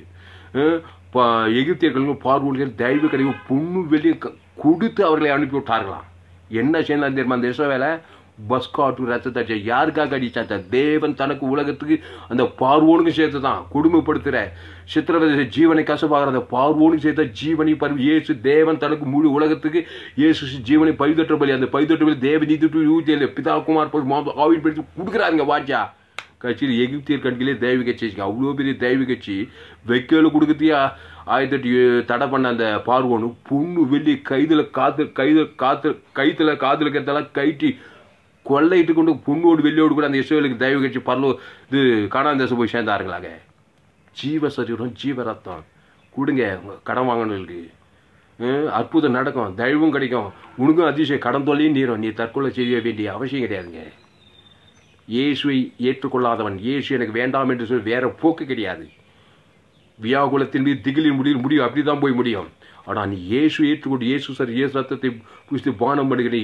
எகிப்தியர்களுக்கு பார்வோன்னு தயவு கிடைக்கும் பொண்ணு வெளியே கொடுத்து அவர்களை அனுப்பி விட்டார்களாம். என்ன செய்யலாம் தெரியுமா அந்த இசவேலை பஸ்காட்டு ரத்தத்தை யாருக்காக அடிச்சாச்சா தேவன் தனக்கு உலகத்துக்கு அந்த பார்வோனுக்கு சேர்த்து தான் கொடுமைப்படுத்துகிற சித்திரவதை ஜீவனை கசப்பாகிற அந்த பார்வோனுக்கு சேர்த்த ஜீவனை பருவி இயேசு தேவன் தனக்கு முழு உலகத்துக்கு இயேசு ஜீவனை பழுதொற்ற பலி அந்த பழுதொற்ற பலி தேவ நீதி பிதா குமார் ஆவின் படுத்தி கொடுக்குறாருங்க வாஜா கட்சியில் எகிப்தியர் கண்களே தெய்வ கட்சி அவ்வளோ பெரிய தெய்வ கட்சி வெக்கையில் கொடுக்கத்தையா? ஆயிரத்தி தடை பண்ண அந்த பார்வோனு பொண்ணு வெள்ளி கைதில் காத்து கைது காத்து கைத்தில் காதில் இருக்கிறதெல்லாம் கைட்டி கொள்ளையிட்டு கொண்டு பொண்ணோடு வெள்ளியோடு கூட அந்த இஸ்ரேலுக்கு தெய்வ கட்சி பரலோ இது காணாந்த தேசம் போய் சேர்ந்தாருங்களாங்க. ஜீவ சரீரம் ஜீவ ரத்தம் கொடுங்க கடன் வாங்கினவங்களுக்கு. அற்புதம் நடக்கும். தெய்வம் கிடைக்கும். உனக்கும் அதிசயம். கடன் தொல்லையும் நீரும். நீ தற்கொலை செய்ய வேண்டிய அவசியம் கிடையாதுங்க. இயேசுவை ஏற்றுக்கொள்ளாதவன். இயேசு எனக்கு வேண்டாம் என்று சொல்லி வேற போக்கு கிடையாது. வியாகுலத்தின் மீது திகிலின் முடியும் முடியும். அப்படி தான் போய் முடியும். ஆனால் நீ இயேசு ஏற்றுக்கொண்டு இயேசு சார் இயேசு ரத்தத்தை புசித்து பானம் பண்ணுகிறீ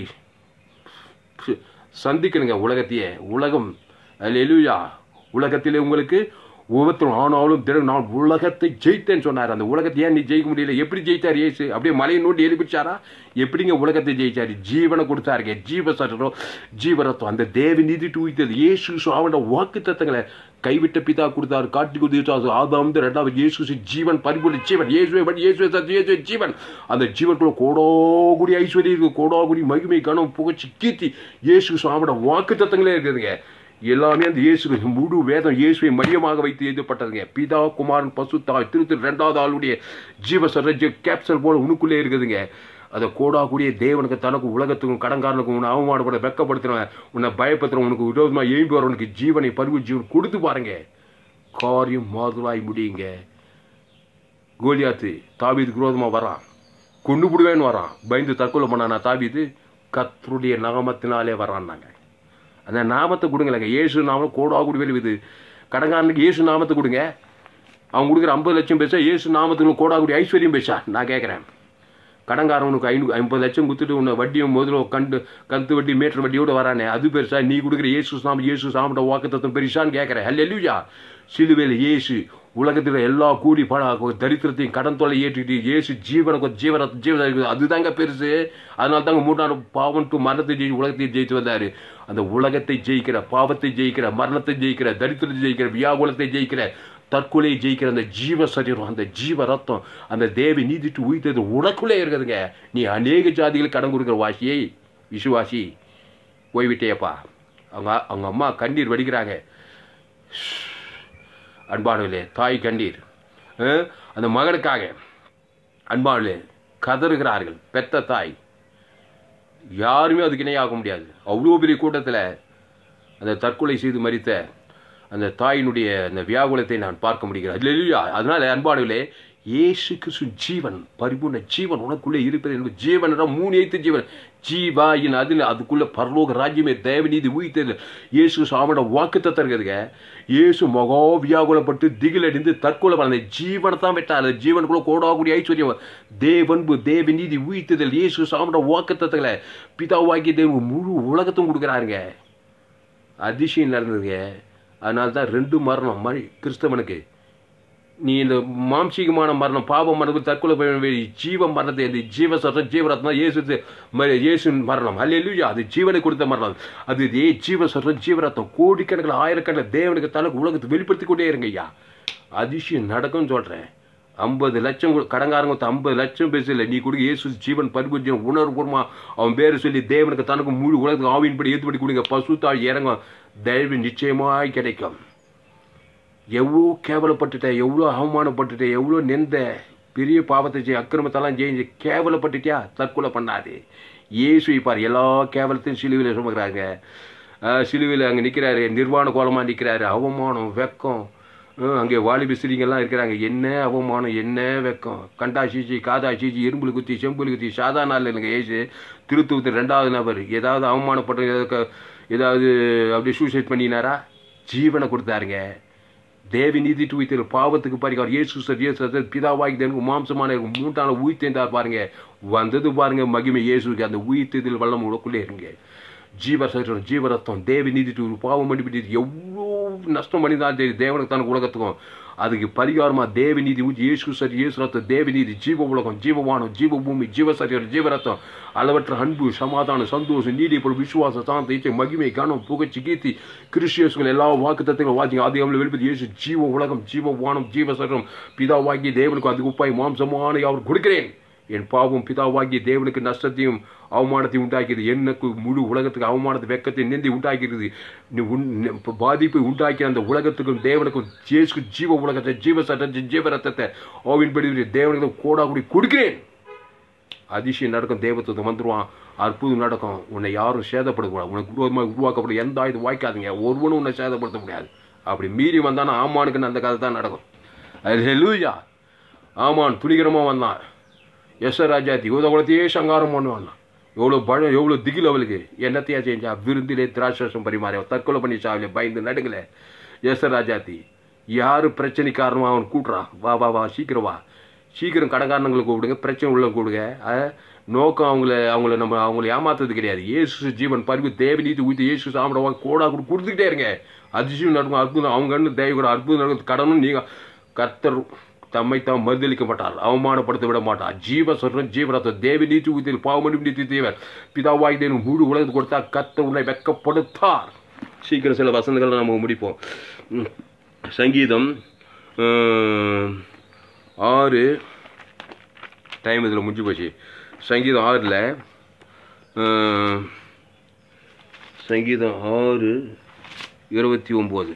சந்திக்கணுங்க உலகத்தையே. உலகம் எழுயா உலகத்திலே உங்களுக்கு ஒவ்வொருத்தரும் ஆனாலும் திறன் நான் உலகத்தை ஜெயித்தேன்னு சொன்னார். அந்த உலகத்தை ஏன் நீ ஜெயிக்க முடியல? எப்படி ஜெயித்தார் ஏசு அப்படியே மலையை நோட்டி எழுப்பிச்சாரா எப்படிங்க உலகத்தை ஜெயிச்சார் ஜீவனை கொடுத்தாருங்க ஜீவ சட்டம் ஜீவரத்தம். அந்த தேவ நீதி தூய்த்தது. ஏசு அவனோட வாக்கு தத்தங்களை கைவிட்ட பிதா கொடுத்தாரு. காட்டி கொடுத்து ஆதாம் ரெண்டாவது இயேசு ஜீவன் பரிபூர்ண ஜீவன். இயேசுவை பட் இயேசுவை சத்து இயேசுவை ஜீவன். அந்த ஜீவனுக்குள்ள கோடோகுடி ஐஸ்வர்யம் இருக்கு. கோடாகுடி மகிமை கனம் புகழ்ச்சி கீர்த்தி. இயேசு சுவாமியோட வாக்கு தத்தங்களே இருக்குதுங்க. எல்லாமே அந்த இயேசு முழு வேதம் இயேசுவை மையமாக வைத்து எழுதப்பட்டதுங்க. பிதா குமாரன் பசு தாய் திரு திரு ரெண்டாவது ஆளுடைய ஜீவ சரஜ கேப்சல் போல உனக்குள்ளே இருக்குதுங்க. அதை கோடாக்கூடிய தேவனுக்கு தனக்கு உலகத்துக்கும் கடன்காரனுக்கும் உன்னை அவமானப்பட வெக்கப்படுத்துறவன் உன்னை பயப்படுத்துறவன் உனக்கு விரோதமாக எழும்பி வரவனுக்கு ஜீவனை பருவ ஜீவன் கொடுத்து பாருங்க. காரியம் மாதுளாய் முடியுங்க. கோலியாத்து தாபீதுக்கு விரோதமாக வரான். கொண்டு விடுவேன்னு வரான். பயந்து தற்கொலை பண்ணானா தாபீது கத்தருடைய நகமத்தினாலே வரான்னாங்க. அந்த நாமத்தை கொடுங்களேங்க ஏசு நாமம் கோடா கூடி இது. கடங்காரனுக்கு ஏசு நாமத்தை கொடுங்க. அவன் கொடுக்குற ஐம்பது லட்சம் பேசா ஏசு நாமத்துக்கு கோடாகுடி ஐஸ்வர்யம் பேசா? நான் கேட்குறேன் கடங்காரவனுக்கு ஐநூறு ஐம்பது லட்சம் கொடுத்துட்டு உன்னை வட்டியும் முதல்ல கண்டு கந்து வட்டி மீட்டர் வட்டியோட வரானே. அது பெருசா நீ கொடுக்குற ஏசு சாமி ஏசு சாமிட்ட வாக்கு தத்துவம் பெருசான்னு கேட்குறேன் ஹல்ல இல்லையா சிலுவையில் ஏசு உலகத்தில் எல்லா கூலி பணம் தரித்திரத்தையும் கடன் தொலை ஏற்றிட்டு ஏசு ஜீவனுக்கு ஜீவன ஜீவன அதுதாங்க பெருசு. அதனால தாங்க மூணாறு பாவம் டு மரணத்தை ஜெயி உலகத்தை ஜெயித்து வந்தார். அந்த உலகத்தை ஜெயிக்கிற பாவத்தை ஜெயிக்கிற மரணத்தை ஜெயிக்கிற தரித்திரத்தை ஜெயிக்கிற வியாகுலத்தை ஜெயிக்கிற தற்கொலையை ஜெயிக்கிற அந்த ஜீவ சரீரம் அந்த ஜீவ ரத்தம் அந்த தேவி நீதிட்டு உயிர்த்தது உனக்குள்ளே இருக்குதுங்க. நீ அநேக ஜாதிகள் கடன் கொடுக்குற வாசியை விசுவாசி போய்விட்டேப்பா அவங்க அவங்க அம்மா கண்ணீர் வடிக்கிறாங்க. அன்பானவர்களே தாய் கண்டீர். அஹ், அந்த மகனுக்காக அன்பானவர்களே கதறுகிறார்கள் பெத்த தாய். யாருமே அதுக்கு இணையாக முடியாது. அவ்வளோ பெரிய கூட்டத்தில் அந்த தற்கொலை செய்து மறித்த அந்த தாயினுடைய அந்த வியாகுலத்தை நான் பார்க்க முடிகிறேன் இல்லையா அதனால அன்பானவர்களே இயேசு கிறிஸ்து ஜீவன் பரிபூர்ண ஜீவன் உனக்குள்ளே இருப்பது என்பது ஜீவன் மூணு எழுத்து ஜீவன். ஜீவா இன் அதில் அதுக்குள்ள பரலோக ராஜ்யமே தேவநீதி உயிர்த்தது இயேசு சாமியோட வாக்குத்தத்தம் இருக்குதுங்க இயேசு மகா வியாகுலப்பட்டு திகிலடிந்து தற்கொலை பண்ண. ஜீவனை தான் விட்டார். அந்த ஜீவனுக்குள்ள கோடாக்கூடிய ஐஸ்வர்யம். தேவன்பு தேவ நீதி ஊழித்ததில் இயேசு சாமோட வாக்குத்தத்தங்களை பிதாவாக்கி தேவன் முழு உலகத்தும் கொடுக்குறாருங்க. அதிசயம் நடந்ததுங்க அதனால தான் ரெண்டு மரணம் மழை கிறிஸ்தவனுக்கு. நீ இந்த மாம்சீகமான மரணம் பாவ மரணம் தற்கொலை பண்ண ஜீவ மரணத்தை அது ஜீவ சட்டம் ஜீவரத்னம் இயேசு ம- இயேசு மரணம். அல்லேலூயா அது ஜீவனை கொடுத்த மரணம். அது ஏ ஜீவ சட்டம் ஜீவரத்தம் கோடிக்கணக்கில் ஆயிரக்கணக்கில் தேவனுக்கு தனக்கு உலகத்தை வெளிப்படுத்தி கொண்டே இருங்க ஐயா. அதிசயம் நடக்கும்னு சொல்கிறேன் ஐம்பது லட்சம் கடங்காரங்க ஐம்பது லட்சம் பேசல. நீ கொடுக்க இயேசு ஜீவன் பரிபூஜ்யம் உணர்வுபூர்வமாக அவன் பேரை சொல்லி தேவனுக்கு தனக்கு முழு உலகத்துக்கு ஆவியின்படி ஏற்றுப்படி கொடுங்க. பசு தாழ் இறங்கும் தயவு நிச்சயமாய் கிடைக்கும். எவ்வளோ கேவலப்பட்டுட்டேன் எவ்வளோ அவமானப்பட்டுட்டேன் எவ்வளோ நெந்த பெரிய பாவத்தை செய் அக்கிரமத்தெல்லாம் ஜெயிஞ்சு கேவலப்பட்டுட்டியா? தற்கொலை பண்ணாது. இயேசு பார் எல்லா கேவலத்தையும் சிலுவையில் சுமக்கிறாங்க. சிலுவையில் அங்கே நிற்கிறாரு நிர்வாண கோலமாக நிற்கிறாரு அவமானம் வெக்கம். அங்கே வாலிபி ஸ்திரீங்கெல்லாம் இருக்கிறாங்க. என்ன அவமானம் என்ன வெக்கம்? கண்டா சீச்சி காதா சீச்சி இரும்புல குத்தி செம்புலி குத்தி சாதா நாள் இல்லைங்க ஏசு திருத்துவத்து ரெண்டாவது நபர். ஏதாவது அவமானப்பட்ட ஏதாவது- ஏதாவது அப்படியே சூசைட் பண்ணினாரா? ஜீவனை கொடுத்தாருங்க. தேவி நிதி துவைத்தல் பாவத்துக்கு பாருங்க இயேசு சார் இயேசு பிதாவாகி தேவனுக்கு மாம்சமான மூன்றான உயிர்த்தேந்தார் பாருங்க. வந்தது பாருங்க மகிமை இயேசுக்கு அந்த உயிர்த்ததில் வல்லம் உடக்குள்ளே இருங்க. ஜீவ ஜீவரத்தம் தேவி நீதி பாவம் மன்னிப்பு எவ்வளோ நஷ்டம் பண்ணியிருந்தாலும் சரி தேவனுக்கு தனக்கு உலகத்துக்கும். அதுக்கு பரிகாரமாக தேவி நீதி ஊற்றி இயேசு சரி இயேசு ரத்தம் தேவி நீதி ஜீவ உலகம் ஜீவவானம் ஜீவ பூமி ஜீவ ஜீவரத்தம் அளவற்ற அன்பு சமாதானம் சந்தோஷம் நீதி பொருள் விசுவாச சாந்த இச்சை மகிமை கனம் புகழ்ச்சி கீர்த்தி கிறிஸ்டியஸ்கள் எல்லா வாக்கு தத்துவங்களும் வாசிங்க ஆதி அவங்களை வெளிப்பது இயேசு ஜீவ உலகம் ஜீவவானம் ஜீவ பிதாவாகி தேவனுக்கு அதுக்கு உப்பாய் மாம்சமான அவர் கொடுக்கிறேன். என் பாவம் பிதாவாகி தேவனுக்கு நஷ்டத்தையும் அவமானத்தை உண்டாக்கியது. எனக்கு முழு உலகத்துக்கு அவமானத்தை வெக்கத்தை நிந்தி உண்டாக்கிறது நீ உன் பாதிப்பை உண்டாக்கிய அந்த உலகத்துக்கும் தேவனுக்கும் ஜேசுக்கு ஜீவ உலகத்தை ஜீவ சட்டத்தை ஜீவ ரத்தத்தை ஓவின்படி தேவனுக்கு கோடா கூடி கொடுக்கிறேன். அதிசயம் நடக்கும். தேவத்துவம் வந்துருவான். அற்புதம் நடக்கும். உன்னை யாரும் சேதப்படக்கூடாது உனக்கு விரோதமாக உருவாக்கப்படும் எந்த ஆயுதம் வாய்க்காதீங்க. ஒருவனும் உன்னை சேதப்படுத்த முடியாது அப்படி மீறி வந்தானா ஆமானுக்குன்னு அந்த கதை தான் நடக்கும். அது லூயா ஆமான் துணிகரமாக வந்தான். எஸ் ராஜாத்தி உதகுலத்தையே சங்காரம் பண்ணுவான். எவ்வளோ பழம் எவ்வளோ திகில் அவளுக்கு? என்னத்தையா செஞ்சா? விருந்திலே திராட்சம் பரிமாறி தற்கொலை பண்ணி சாவலே பயந்து நடுங்கல. எஸ் ராஜாத்தி யார் பிரச்சனை காரணமாக அவன் கூட்டுறான் வா வா வா சீக்கிரம் வா. சீக்கிரம் கடன்காரங்களை கூப்பிடுங்க பிரச்சனை உள்ள கூடுங்க நோக்கம் அவங்கள அவங்கள நம்ம அவங்கள ஏமாத்துறது கிடையாது. ஏசு ஜீவன் பரிவு தேவ நீதி ஊற்றி இயேசு சாப்பிடவா கோடா கூட கொடுத்துக்கிட்டே இருங்க. அதிசயம் நடக்கும் அற்புதம். அவங்க கண்ணு தேவை கூட அற்புதம் நடக்கும். கடனும் நீங்கள் கர்த்தர் தம்மை தாம் மறுதளிக்க மாட்டார் அவமானப்படுத்த விட மாட்டார். ஜீவ சொல்றன் ஜீவரத்தம் தேவி நீதி ஊதியில் பாவமணி நீதி தேவர் பிதாவாய் தேவன் முழு உலகம் கொடுத்தா கத்த உன்னை வெக்கப்படுத்தார். சீக்கிரம் சில வசந்தங்களை நம்ம முடிப்போம். சங்கீதம் ஆறு. டைம் இதில் முடிஞ்சு போச்சு. சங்கீதம் ஆறில் சங்கீதம் ஆறு இருபத்தி ஒம்பது.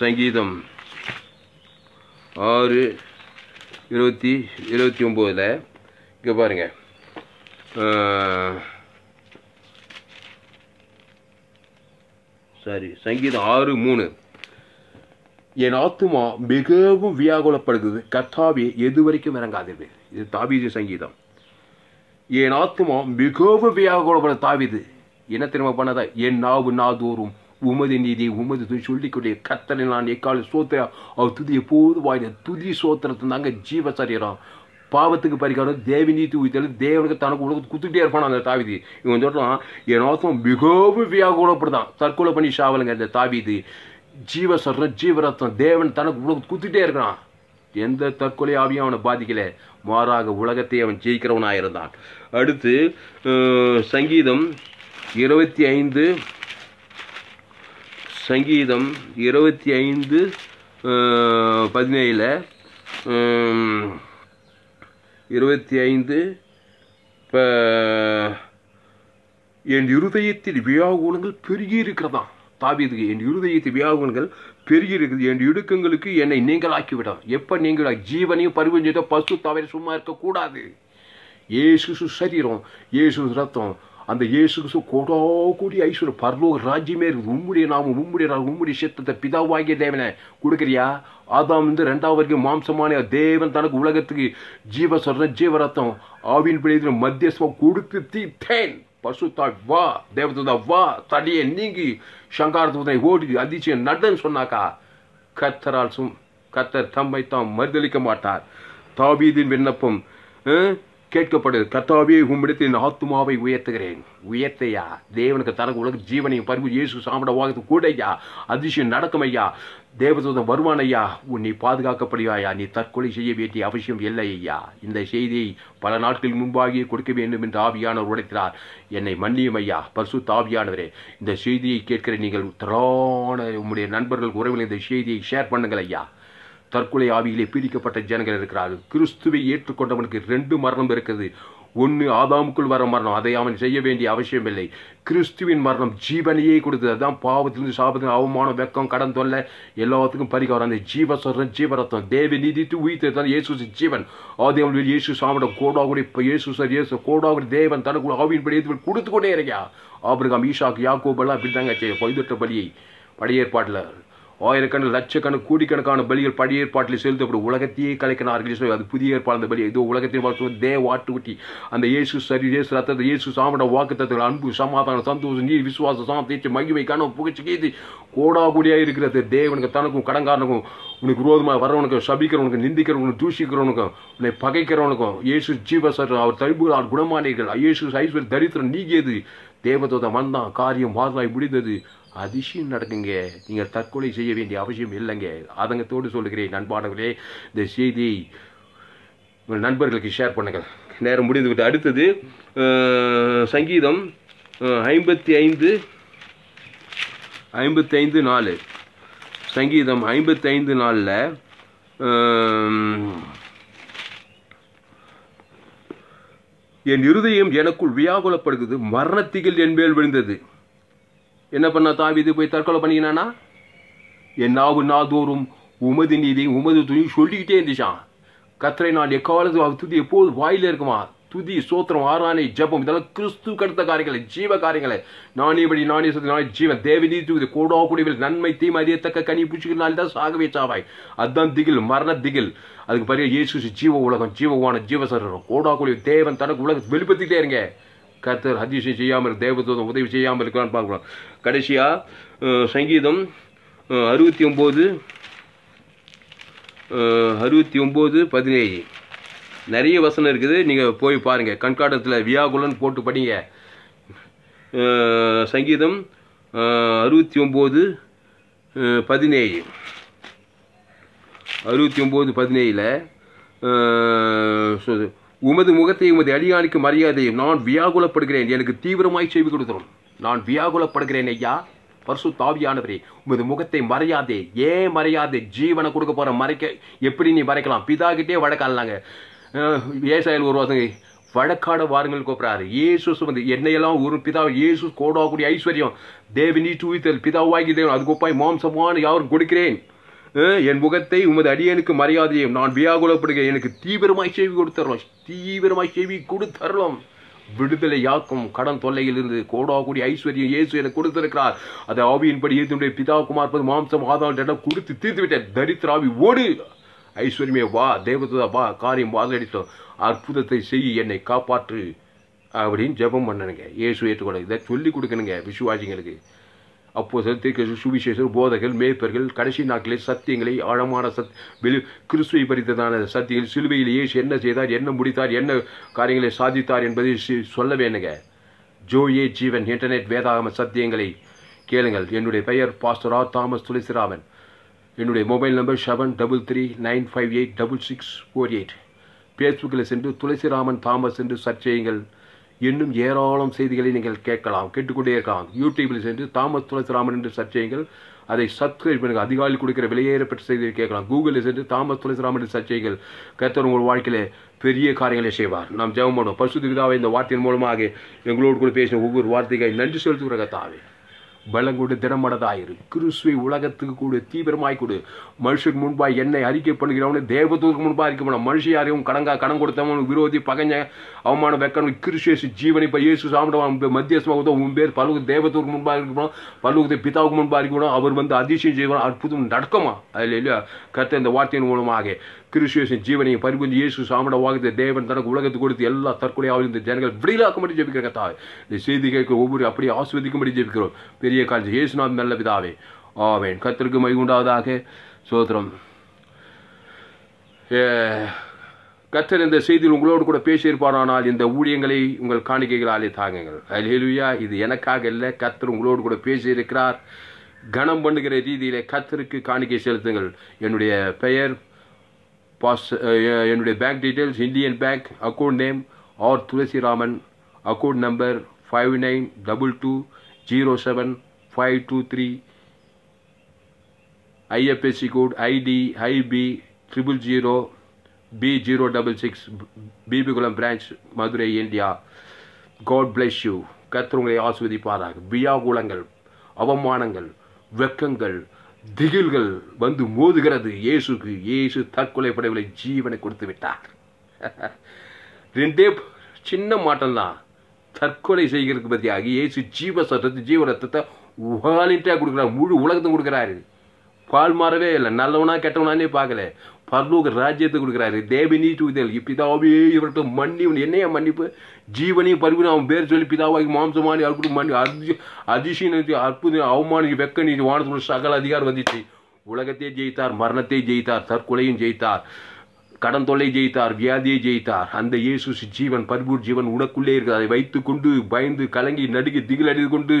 சங்கீதம் ஆறு இருபத்தி இருபத்தி ஒம்போதில் இங்கே பாருங்கள் சாரி சங்கீதம் ஆறு மூணு. என் ஆத்துமா மிகவும் வியாகுலப்படுகிறது. கர்த்தாவே எது வரைக்கும் இறங்காதது இது தாவீது சங்கீதம். என் ஆத்துமா மிகவும் வியாகுலப்பட தாவிது. என்ன திரும்ப பண்ணதா? என் நாவு நாதோறும் உமது நீதி உமது துதி சொல்லிக்கொண்டே கத்தனை நான் எக்கால சோத்திர. அவர் துதி எப்போது வாயின துதி சோத்திரத்தை தாங்க ஜீவ சரீரம் பாவத்துக்கு பறிக்காரும் தேவி நீதி உயிர்த்தல் தேவனுக்கு தனக்கு உலகத்து குத்துக்கிட்டே இருப்பான் அந்த தாவிதி. இவன் சொல்கிறான் என் ஆத்மா மிகவும் வியாகுலப்படுதான் தற்கொலை பண்ணி சாவலுங்க அந்த தாவிதி. ஜீவ சொல்றேன் ஜீவரத்தம் தேவன் தனக்கு உலகத்து குத்துக்கிட்டே இருக்கிறான். எந்த தற்கொலை ஆவியும் அவனை பாதிக்கல. மாறாக உலகத்தை அவன் ஜெயிக்கிறவனாக இருந்தான் அடுத்து சங்கீதம் இருபத்தி ஐந்து சங்கீதம் இருபத்தி ஐந்து பதினேழில் இருபத்தி ஐந்து இப்போ என் இருதயத்தில் வியாகுலங்கள் பெருகி இருக்கிறதா தாவீதுக்கு என் இருதயத்தில் வியாகுலங்கள் பெருகி இருக்குது என் இடுக்கங்களுக்கு என்னை நீங்களாக்கி விடும் எப்போ நீங்கள் ஜீவனையும் பரிவஞ்சத்தை பசு தவிர சும்மா இருக்கக்கூடாது. ஏசு சரீரம் இயேசு ரத்தம் அந்த இயேசு கோடா கோடி ஐஸ்வர்யம் பரலோக ராஜ்யமே இருக்குது உம்முடைய நாமம் உம்முடைய உம்முடைய சித்தத்தை பிதாவாகிய தேவனை கொடுக்குறியா? ஆதாம் வந்து ரெண்டாவது வரைக்கும் மாம்சமான தேவன் தனக்கு உலகத்துக்கு ஜீவ சொல்ற ஜீவரத்தம் ஆவின் பிழைத்துல மத்தியஸ்தம் கொடுத்து தீத்தேன் பசுத்தாய் வா தேவதா வா தடியை நீங்கி சங்காரத்தை ஓடி அதிசயம் நடன்னு சொன்னாக்கா கத்தரால் சும் கத்தர் தம்மை தாம் மறுதளிக்க மாட்டார். தாபீதின் விண்ணப்பம் கேட்கப்படு கத்தாவே உம்மிடத்தில் என் ஆத்துமாவை உயர்த்துகிறேன். உயர்த்தையா? தேவனுக்கு தனக்கு உலக ஜீவனையும் பரிவு இயேசு சாப்பிட வாங்கத்து கூடையா அதிசயம் நடக்கும் ஐயா. தேவதூதன் வருவான் ஐயா. உன்னை பாதுகாக்கப்படுவாயா? நீ தற்கொலை செய்ய வேண்டிய அவசியம் இல்லை ஐயா. இந்த செய்தியை பல நாட்கள் முன்பாகியே கொடுக்க வேண்டும் என்று ஆவியானவர் உடைக்கிறார் என்னை மன்னியும் ஐயா பரிசு தாவியானவரே இந்த செய்தியை கேட்கிற நீங்கள் திரான உம்முடைய நண்பர்கள் உறவில் இந்த செய்தியை ஷேர் பண்ணுங்கள் ஐயா. தற்கொலை ஆவியிலே பீடிக்கப்பட்ட ஜனங்கள் இருக்கிறார்கள். கிறிஸ்துவை ஏற்றுக்கொண்டவனுக்கு ரெண்டு மரணம் இருக்குது ஒன்று ஆதாமுக்குள் வர மரணம். அதை அவன் செய்ய வேண்டிய அவசியம் இல்லை கிறிஸ்துவின் மரணம் ஜீவனையே கொடுத்தது. அதுதான் பாவத்திலிருந்து சாபத்தின் அவமானம் வெக்கம் கடன் தொல்லை எல்லாத்துக்கும் பரிகாரம். அந்த ஜீவ சொல்றன் ஜீவரத்தம். தேவி நீதித்து உயிர்த்தான் இயேசு ஜீவன். ஆதியம் இயேசு சாமிடம் கோடாகுடி இப்போ இயேசு சார் இயேசு கோடாகுடி தேவன் தனக்குள்ள ஆவியின் படி கொடுத்து கொண்டே இருக்கியா? ஆபிரகாம் ஈஷாக் யாக்கோபெல்லாம் அப்படி தாங்க செய்ய. பொய்தொற்ற பலியை. படையேற்பாட்டில் ஆயிரக்கணக்கில் லட்சக்கணக்கு கோடிக்கணக்கான பலிகள் பழைய ஏற்பாட்டில் செலுத்தப்படும் உலகத்தையே கலைக்கினார்கள் சொல்லி அது புதிய ஏற்பாடு அந்த பலி. இதோ உலகத்தையும் வாழ்க்கை தே வாட்டுக்குட்டி. அந்த இயேசு சரி இயேசு ரத்தத்தை இயேசு சாமட வாக்கு அன்பு சமாதானம் சந்தோஷம் நீர் விசுவாசம் சாம தேய்ச்சி மகிமை கனவு புகழ்ச்சி கீதி கோடா கூடியாக இருக்கிறது. தேவனுக்கு தனக்கும் கடங்காரனுக்கும் உனக்கு விரோதமாக வரவனுக்கும் சபிக்கிறவனுக்கும் நிந்திக்கிறவனுக்கும் தூஷிக்கிறவனுக்கும் உன்னை பகைக்கிறவனுக்கும் இயேசு ஜீவசர் அவர் தழும்புகளால் குணமானீர்கள். இயேசு ஐஸ்வர் தரித்திரம் நீங்கியது. தேவதோதம் வந்தான். காரியம் வாதாய் முடிந்தது. அதிசயம் நடக்குங்க. நீங்கள் தற்கொலை செய்ய வேண்டிய அவசியம் இல்லைங்க. அதங்கத்தோடு சொல்லுகிறேன் நண்பானவர்களே இந்த செய்தியை உங்கள் நண்பர்களுக்கு ஷேர் பண்ணுங்கள். நேரம் முடிந்து விட்டு அடுத்தது சங்கீதம் ஐம்பத்தி ஐந்து ஐம்பத்தி ஐந்து நாலு. சங்கீதம் ஐம்பத்தி ஐந்து நாலில் என் இருதயம் எனக்குள் வியாகுலப்படுகிறது மரணத்திகள் என் மேல் விழுந்தது. என்ன பண்ண தாவிது போய் தற்கொலை பண்ணிக்கினானா என் நாவு நாதோறும் உமது நீதி உமது துணி சொல்லிக்கிட்டே இருந்துச்சான் கத்திரை நாள் எக்காலத்து துதி எப்போது வாயில இருக்குமா? துதி சோத்திரம் ஆராணை ஜெபம் இதெல்லாம் கிறிஸ்து கடுத்த காரியங்களை ஜீவ காரியங்களை. நானே படி நானே நானே ஜீவன். தேவனீ தூது கோடா குடிவில் நன்மை தீமை அறியத்தக்க கனி பூச்சிகள் தான் சாகவே சாவாய். அதுதான் திகில் மரண திகில். அதுக்கு பிறகு இயேசு ஜீவ உலகம் ஜீவவான ஜீவசரம் கூடா குடி தேவன் தனக்கு உலகத்தை வெளிப்படுத்திக்கிட்டே இருங்க. கத்தர் அதிசயம் செய்யாமல் தேவதூதம் உதவி செய்யாமல் இருக்கிறான்னு பார்க்கலாம். கடைசியாக சங்கீதம் அறுபத்தி ஒம்பது அறுபத்தி ஒம்பது பதினேழு. நிறைய வசனம் இருக்குது நீங்கள் போய் பாருங்கள் கண்காட்டத்தில் வியாகுலன் போட்டு படிங்க. சங்கீதம் அறுபத்தி ஒம்பது பதினேழு. அறுபத்தி ஒம்பது பதினேழில் உமது முகத்தை உமது அடியானுக்கு மரியாதை நான் வியாகுலப்படுகிறேன். எனக்கு தீவிரமாய் செய்வி கொடுத்தோம் நான் வியாகுலப்படுகிறேன் ஐயா. பர்சு தாவியானவரே உமது முகத்தை மறையாதே. ஏன் மறையாதே? ஜீவனை கொடுக்க போற மறைக்க எப்படி நீ மறைக்கலாம்? பிதாகிட்டே வழக்காடலாங்க ஏசாயல் ஒரு வாசங்க வழக்காட வாருங்கள் கூப்பிடாரு இயேசு வந்து என்னையெல்லாம் ஒரு பிதா இயேசு கோடாக்கூடிய ஐஸ்வர்யம். டூ தூய்த்தல் பிதாவாகி தேவன் அது கோப்பாய் மாம்சமான யாரும் கொடுக்கிறேன். என் முகத்தை உமது அடியனுக்கு மரியாதையும் நான் வியாகுலப்படுகிறேன். எனக்கு தீவிரமாய் செய்வி கொடுத்தரலாம். தீவிரமாய் செய்வி கொடுத்தரலாம். விடுதலை யாக்கும் கடன் தொல்லையிலிருந்து கோடாகுடி ஐஸ்வர்யம் இயேசு எனக்கு கொடுத்திருக்கிறார். அதை ஆவியின்படி இயேசுடைய பிதா குமார் பது மாம்சம் ஆதாள் இடம் கொடுத்து தீர்த்து விட்டேன் தரித்திராவி ஓடு! ஐஸ்வர்யமே வா தேவதா வா காரியம் வாதடித்தோம் அற்புதத்தை செய்ய என்னை காப்பாற்று. அப்படின்னு ஜெபம் பண்ணணுங்க இயேசு ஏற்றுக்கொள்ள. இதை சொல்லி கொடுக்கணுங்க விசுவாசிங்களுக்கு அப்போ சத்திய சுவிசேஷர் போதகர்கள் மேய்ப்பர்கள் கடைசி நாட்களில் சத்தியங்களை ஆழமான சத் வெளி கிறிஸ்துவை பறித்ததான சத்தியங்கள் சிலுவையில் இயேசு என்ன செய்தார் என்ன முடித்தார் என்ன காரியங்களை சாதித்தார் என்பதை சொல்ல வேணுங்க ஜோயே ஜீவன் இன்டர்நெட் வேதாகம சத்தியங்களை கேளுங்கள். என்னுடைய பெயர் பாஸ்டரா தாமஸ் துளசிராமன். என்னுடைய mobile number seven double three nine five eight double six four eight. ஃபேஸ்புக்கில் சென்று துளசிராமன் தாமஸ் என்று சர்ச் செய்யுங்கள். இன்னும் ஏராளம் செய்திகளை நீங்கள் கேட்கலாம் கேட்டுக்கொண்டே இருக்கலாம். யூடியூபில் சென்று தாமஸ் துளசிராமன் என்று சர்ச் செய்யுங்கள். அதை சப்ஸ்கிரைப் பண்ணுங்கள் அதிகாலை கொடுக்கிற வெளியேறப்பட்ட செய்தியை கேட்கலாம். கூகுளில் சென்று தாமஸ் துளசிராமன் என்று சர்ச் செய்யுங்கள். கர்த்தர் உங்கள் வாழ்க்கையில் பெரிய காரியங்களை செய்வார். நாம் ஜெபம் பண்ணுவோம். பரிசுத்த இந்த வார்த்தையின் மூலமாக எங்களோடு கூட பேசின ஒவ்வொரு வார்த்தைகளை நன்றி செலுத்துகிற கத்தாவே பலங்கொண்டு திடமடதாயிரு. கிறிஸ்துவை உலகத்துக்கு கூட தீவிரமாய் கொடு. மனுஷனுக்கு முன்பாக என்னை அறிக்கை பண்ணுகிறவனு தேவதூருக்கு முன்பாக அறிக்கை பண்ண. மனுஷ யாரையும் கடங்கா கடன் கொடுத்தவன் விரோதி பகஞ்ச அவமானம் வெக்கணும் கிறிஸ்து ஜீவனை இப்போ இயேசு சாப்பிடுவான். மத்தியஸ்மாக உன் பேர் பல்லுக்கு தேவதூருக்கு முன்பாக இருக்கணும் பல்லுக்கு பிதாவுக்கு முன்பாக இருக்கணும் அவர் வந்து அதிசயம் செய்வான் அற்புதம் நடக்குமா? அதில் இல்லையா கருத்து இந்த வார்த்தையின் மூலமாக. கிறிஸ்துவின் ஜீவனையும் பரிபுரிஞ்சு இயேசு சாமட வாகத்தை தேவன் தனக்கு உலகத்துக்கு கொடுத்து எல்லா தற்கொலையாவது இந்த ஜனங்கள் விடிலாக்கும்படி ஜெபிக்கிற கத்தா இந்த செய்தி கேட்க ஒவ்வொரு அப்படியே ஆஸ்வதிக்கும்படி ஜெபிக்கிறோம். பெரிய காலேஜ் இயேசுநாத் நல்ல பிதாவே. ஆவேன் கத்திற்கு மை உண்டாவதாக. கத்தர் இந்த செய்தியில் உங்களோடு கூட பேசியிருப்பாரானால் இந்த ஊழியங்களை உங்கள் காணிக்கைகளாலே தாங்குங்கள். அலேலுயா இது எனக்காக இல்லை கத்தர் உங்களோடு கூட பேசியிருக்கிறார் கனம் பண்ணுகிற ரீதியிலே கத்தருக்கு காணிக்கை செலுத்துங்கள். என்னுடைய பெயர் பாஸ் என்னுடைய bank details Indian bank account name are Thulasiraman. Account number five nine double two zero seven five two three IFSC code ID IB triple zero B zero double six Bibikulam branch Madurai India God bless you கத்திரங்களை ஆஸ்வதிப்பாராக வியாகுலங்கள் அவமானங்கள் வெக்கங்கள் திகில்கள் வந்து மோதுகிறது. இயேசுக்கு இயேசு தற்கொலை படைகளை ஜீவனை கொடுத்து விட்டார். ரெண்டே சின்ன மாட்டம்தான் தற்கொலை செய்கிறதுக்கு பற்றியாக இயேசு ஜீவ சட்டத்தை ஜீவ ரத்தத்தை வாலிட்டாக கொடுக்குறாரு. முழு உலகத்தும் கொடுக்குறாரு. பால் மாறவே இல்லை. நல்லவனா கெட்டவனானே பார்க்கல. பரலோக ராஜ்யத்தை கொடுக்குறாரு. தேவினி தூதல் பிதாவே இவர்கிட்ட மன்னிவன் என்னைய மன்னிப்பு? ஜீவனையும் பரிவு அவன் பேர் சொல்லி பிதாவாகி மாம்சமானி அவர்கிட்ட மன்னி. அதி அதிசயம் அற்புதம் அவமானி வெக்க நீ வானத்துக்குள்ள சகல அதிகாரம் வந்துச்சு. உலகத்தை ஜெயித்தார் மரணத்தை ஜெயித்தார் தற்கொலையும் ஜெயித்தார் கடன் தொல்லை ஜெயித்தார் வியாதியை ஜெயித்தார். அந்த இயேசு ஜீவன் பரிபூர் ஜீவன் உனக்குள்ளே இருக்குது அதை வைத்துக்கொண்டு பயந்து கலங்கி நடுங்கி திகில் அடித்து கொண்டு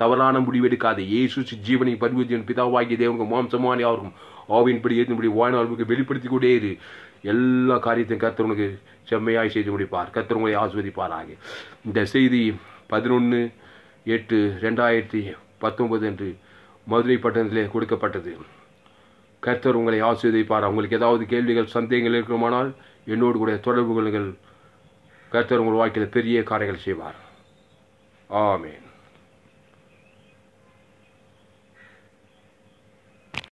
தவறான முடிவெடுக்காது. இயேசு ஜீவனை பரிபூர் பிதாவாகிய தேவனுக்கு மாம்சமானி அவருக்கும் ஆவின்படி ஏற்றின்படி வாழ்நாளுக்கு வெளிப்படுத்தி கொண்டே இரு எல்லா காரியத்தையும் கர்த்தர் உனக்கு செம்மையாய் செய்து முடிப்பார். கத்தவங்களை ஆஸ்வதிப்பாராக இந்த செய்தி பதினொன்று எட்டு ரெண்டாயிரத்தி பத்தொன்பது அன்று மதுரை பட்டணத்திலே கொடுக்கப்பட்டது. கர்த்தர் உங்களை ஆசீர்வதிப்பார்? உங்களுக்கு ஏதாவது கேள்விகள் சந்தேகங்கள் இருக்குமானால் என்னோடு கூட தொடர்பு கொள்ளுங்கள். கர்த்தர் உங்கள் வாழ்க்கையில் பெரிய காரியங்கள் செய்வார். ஆமே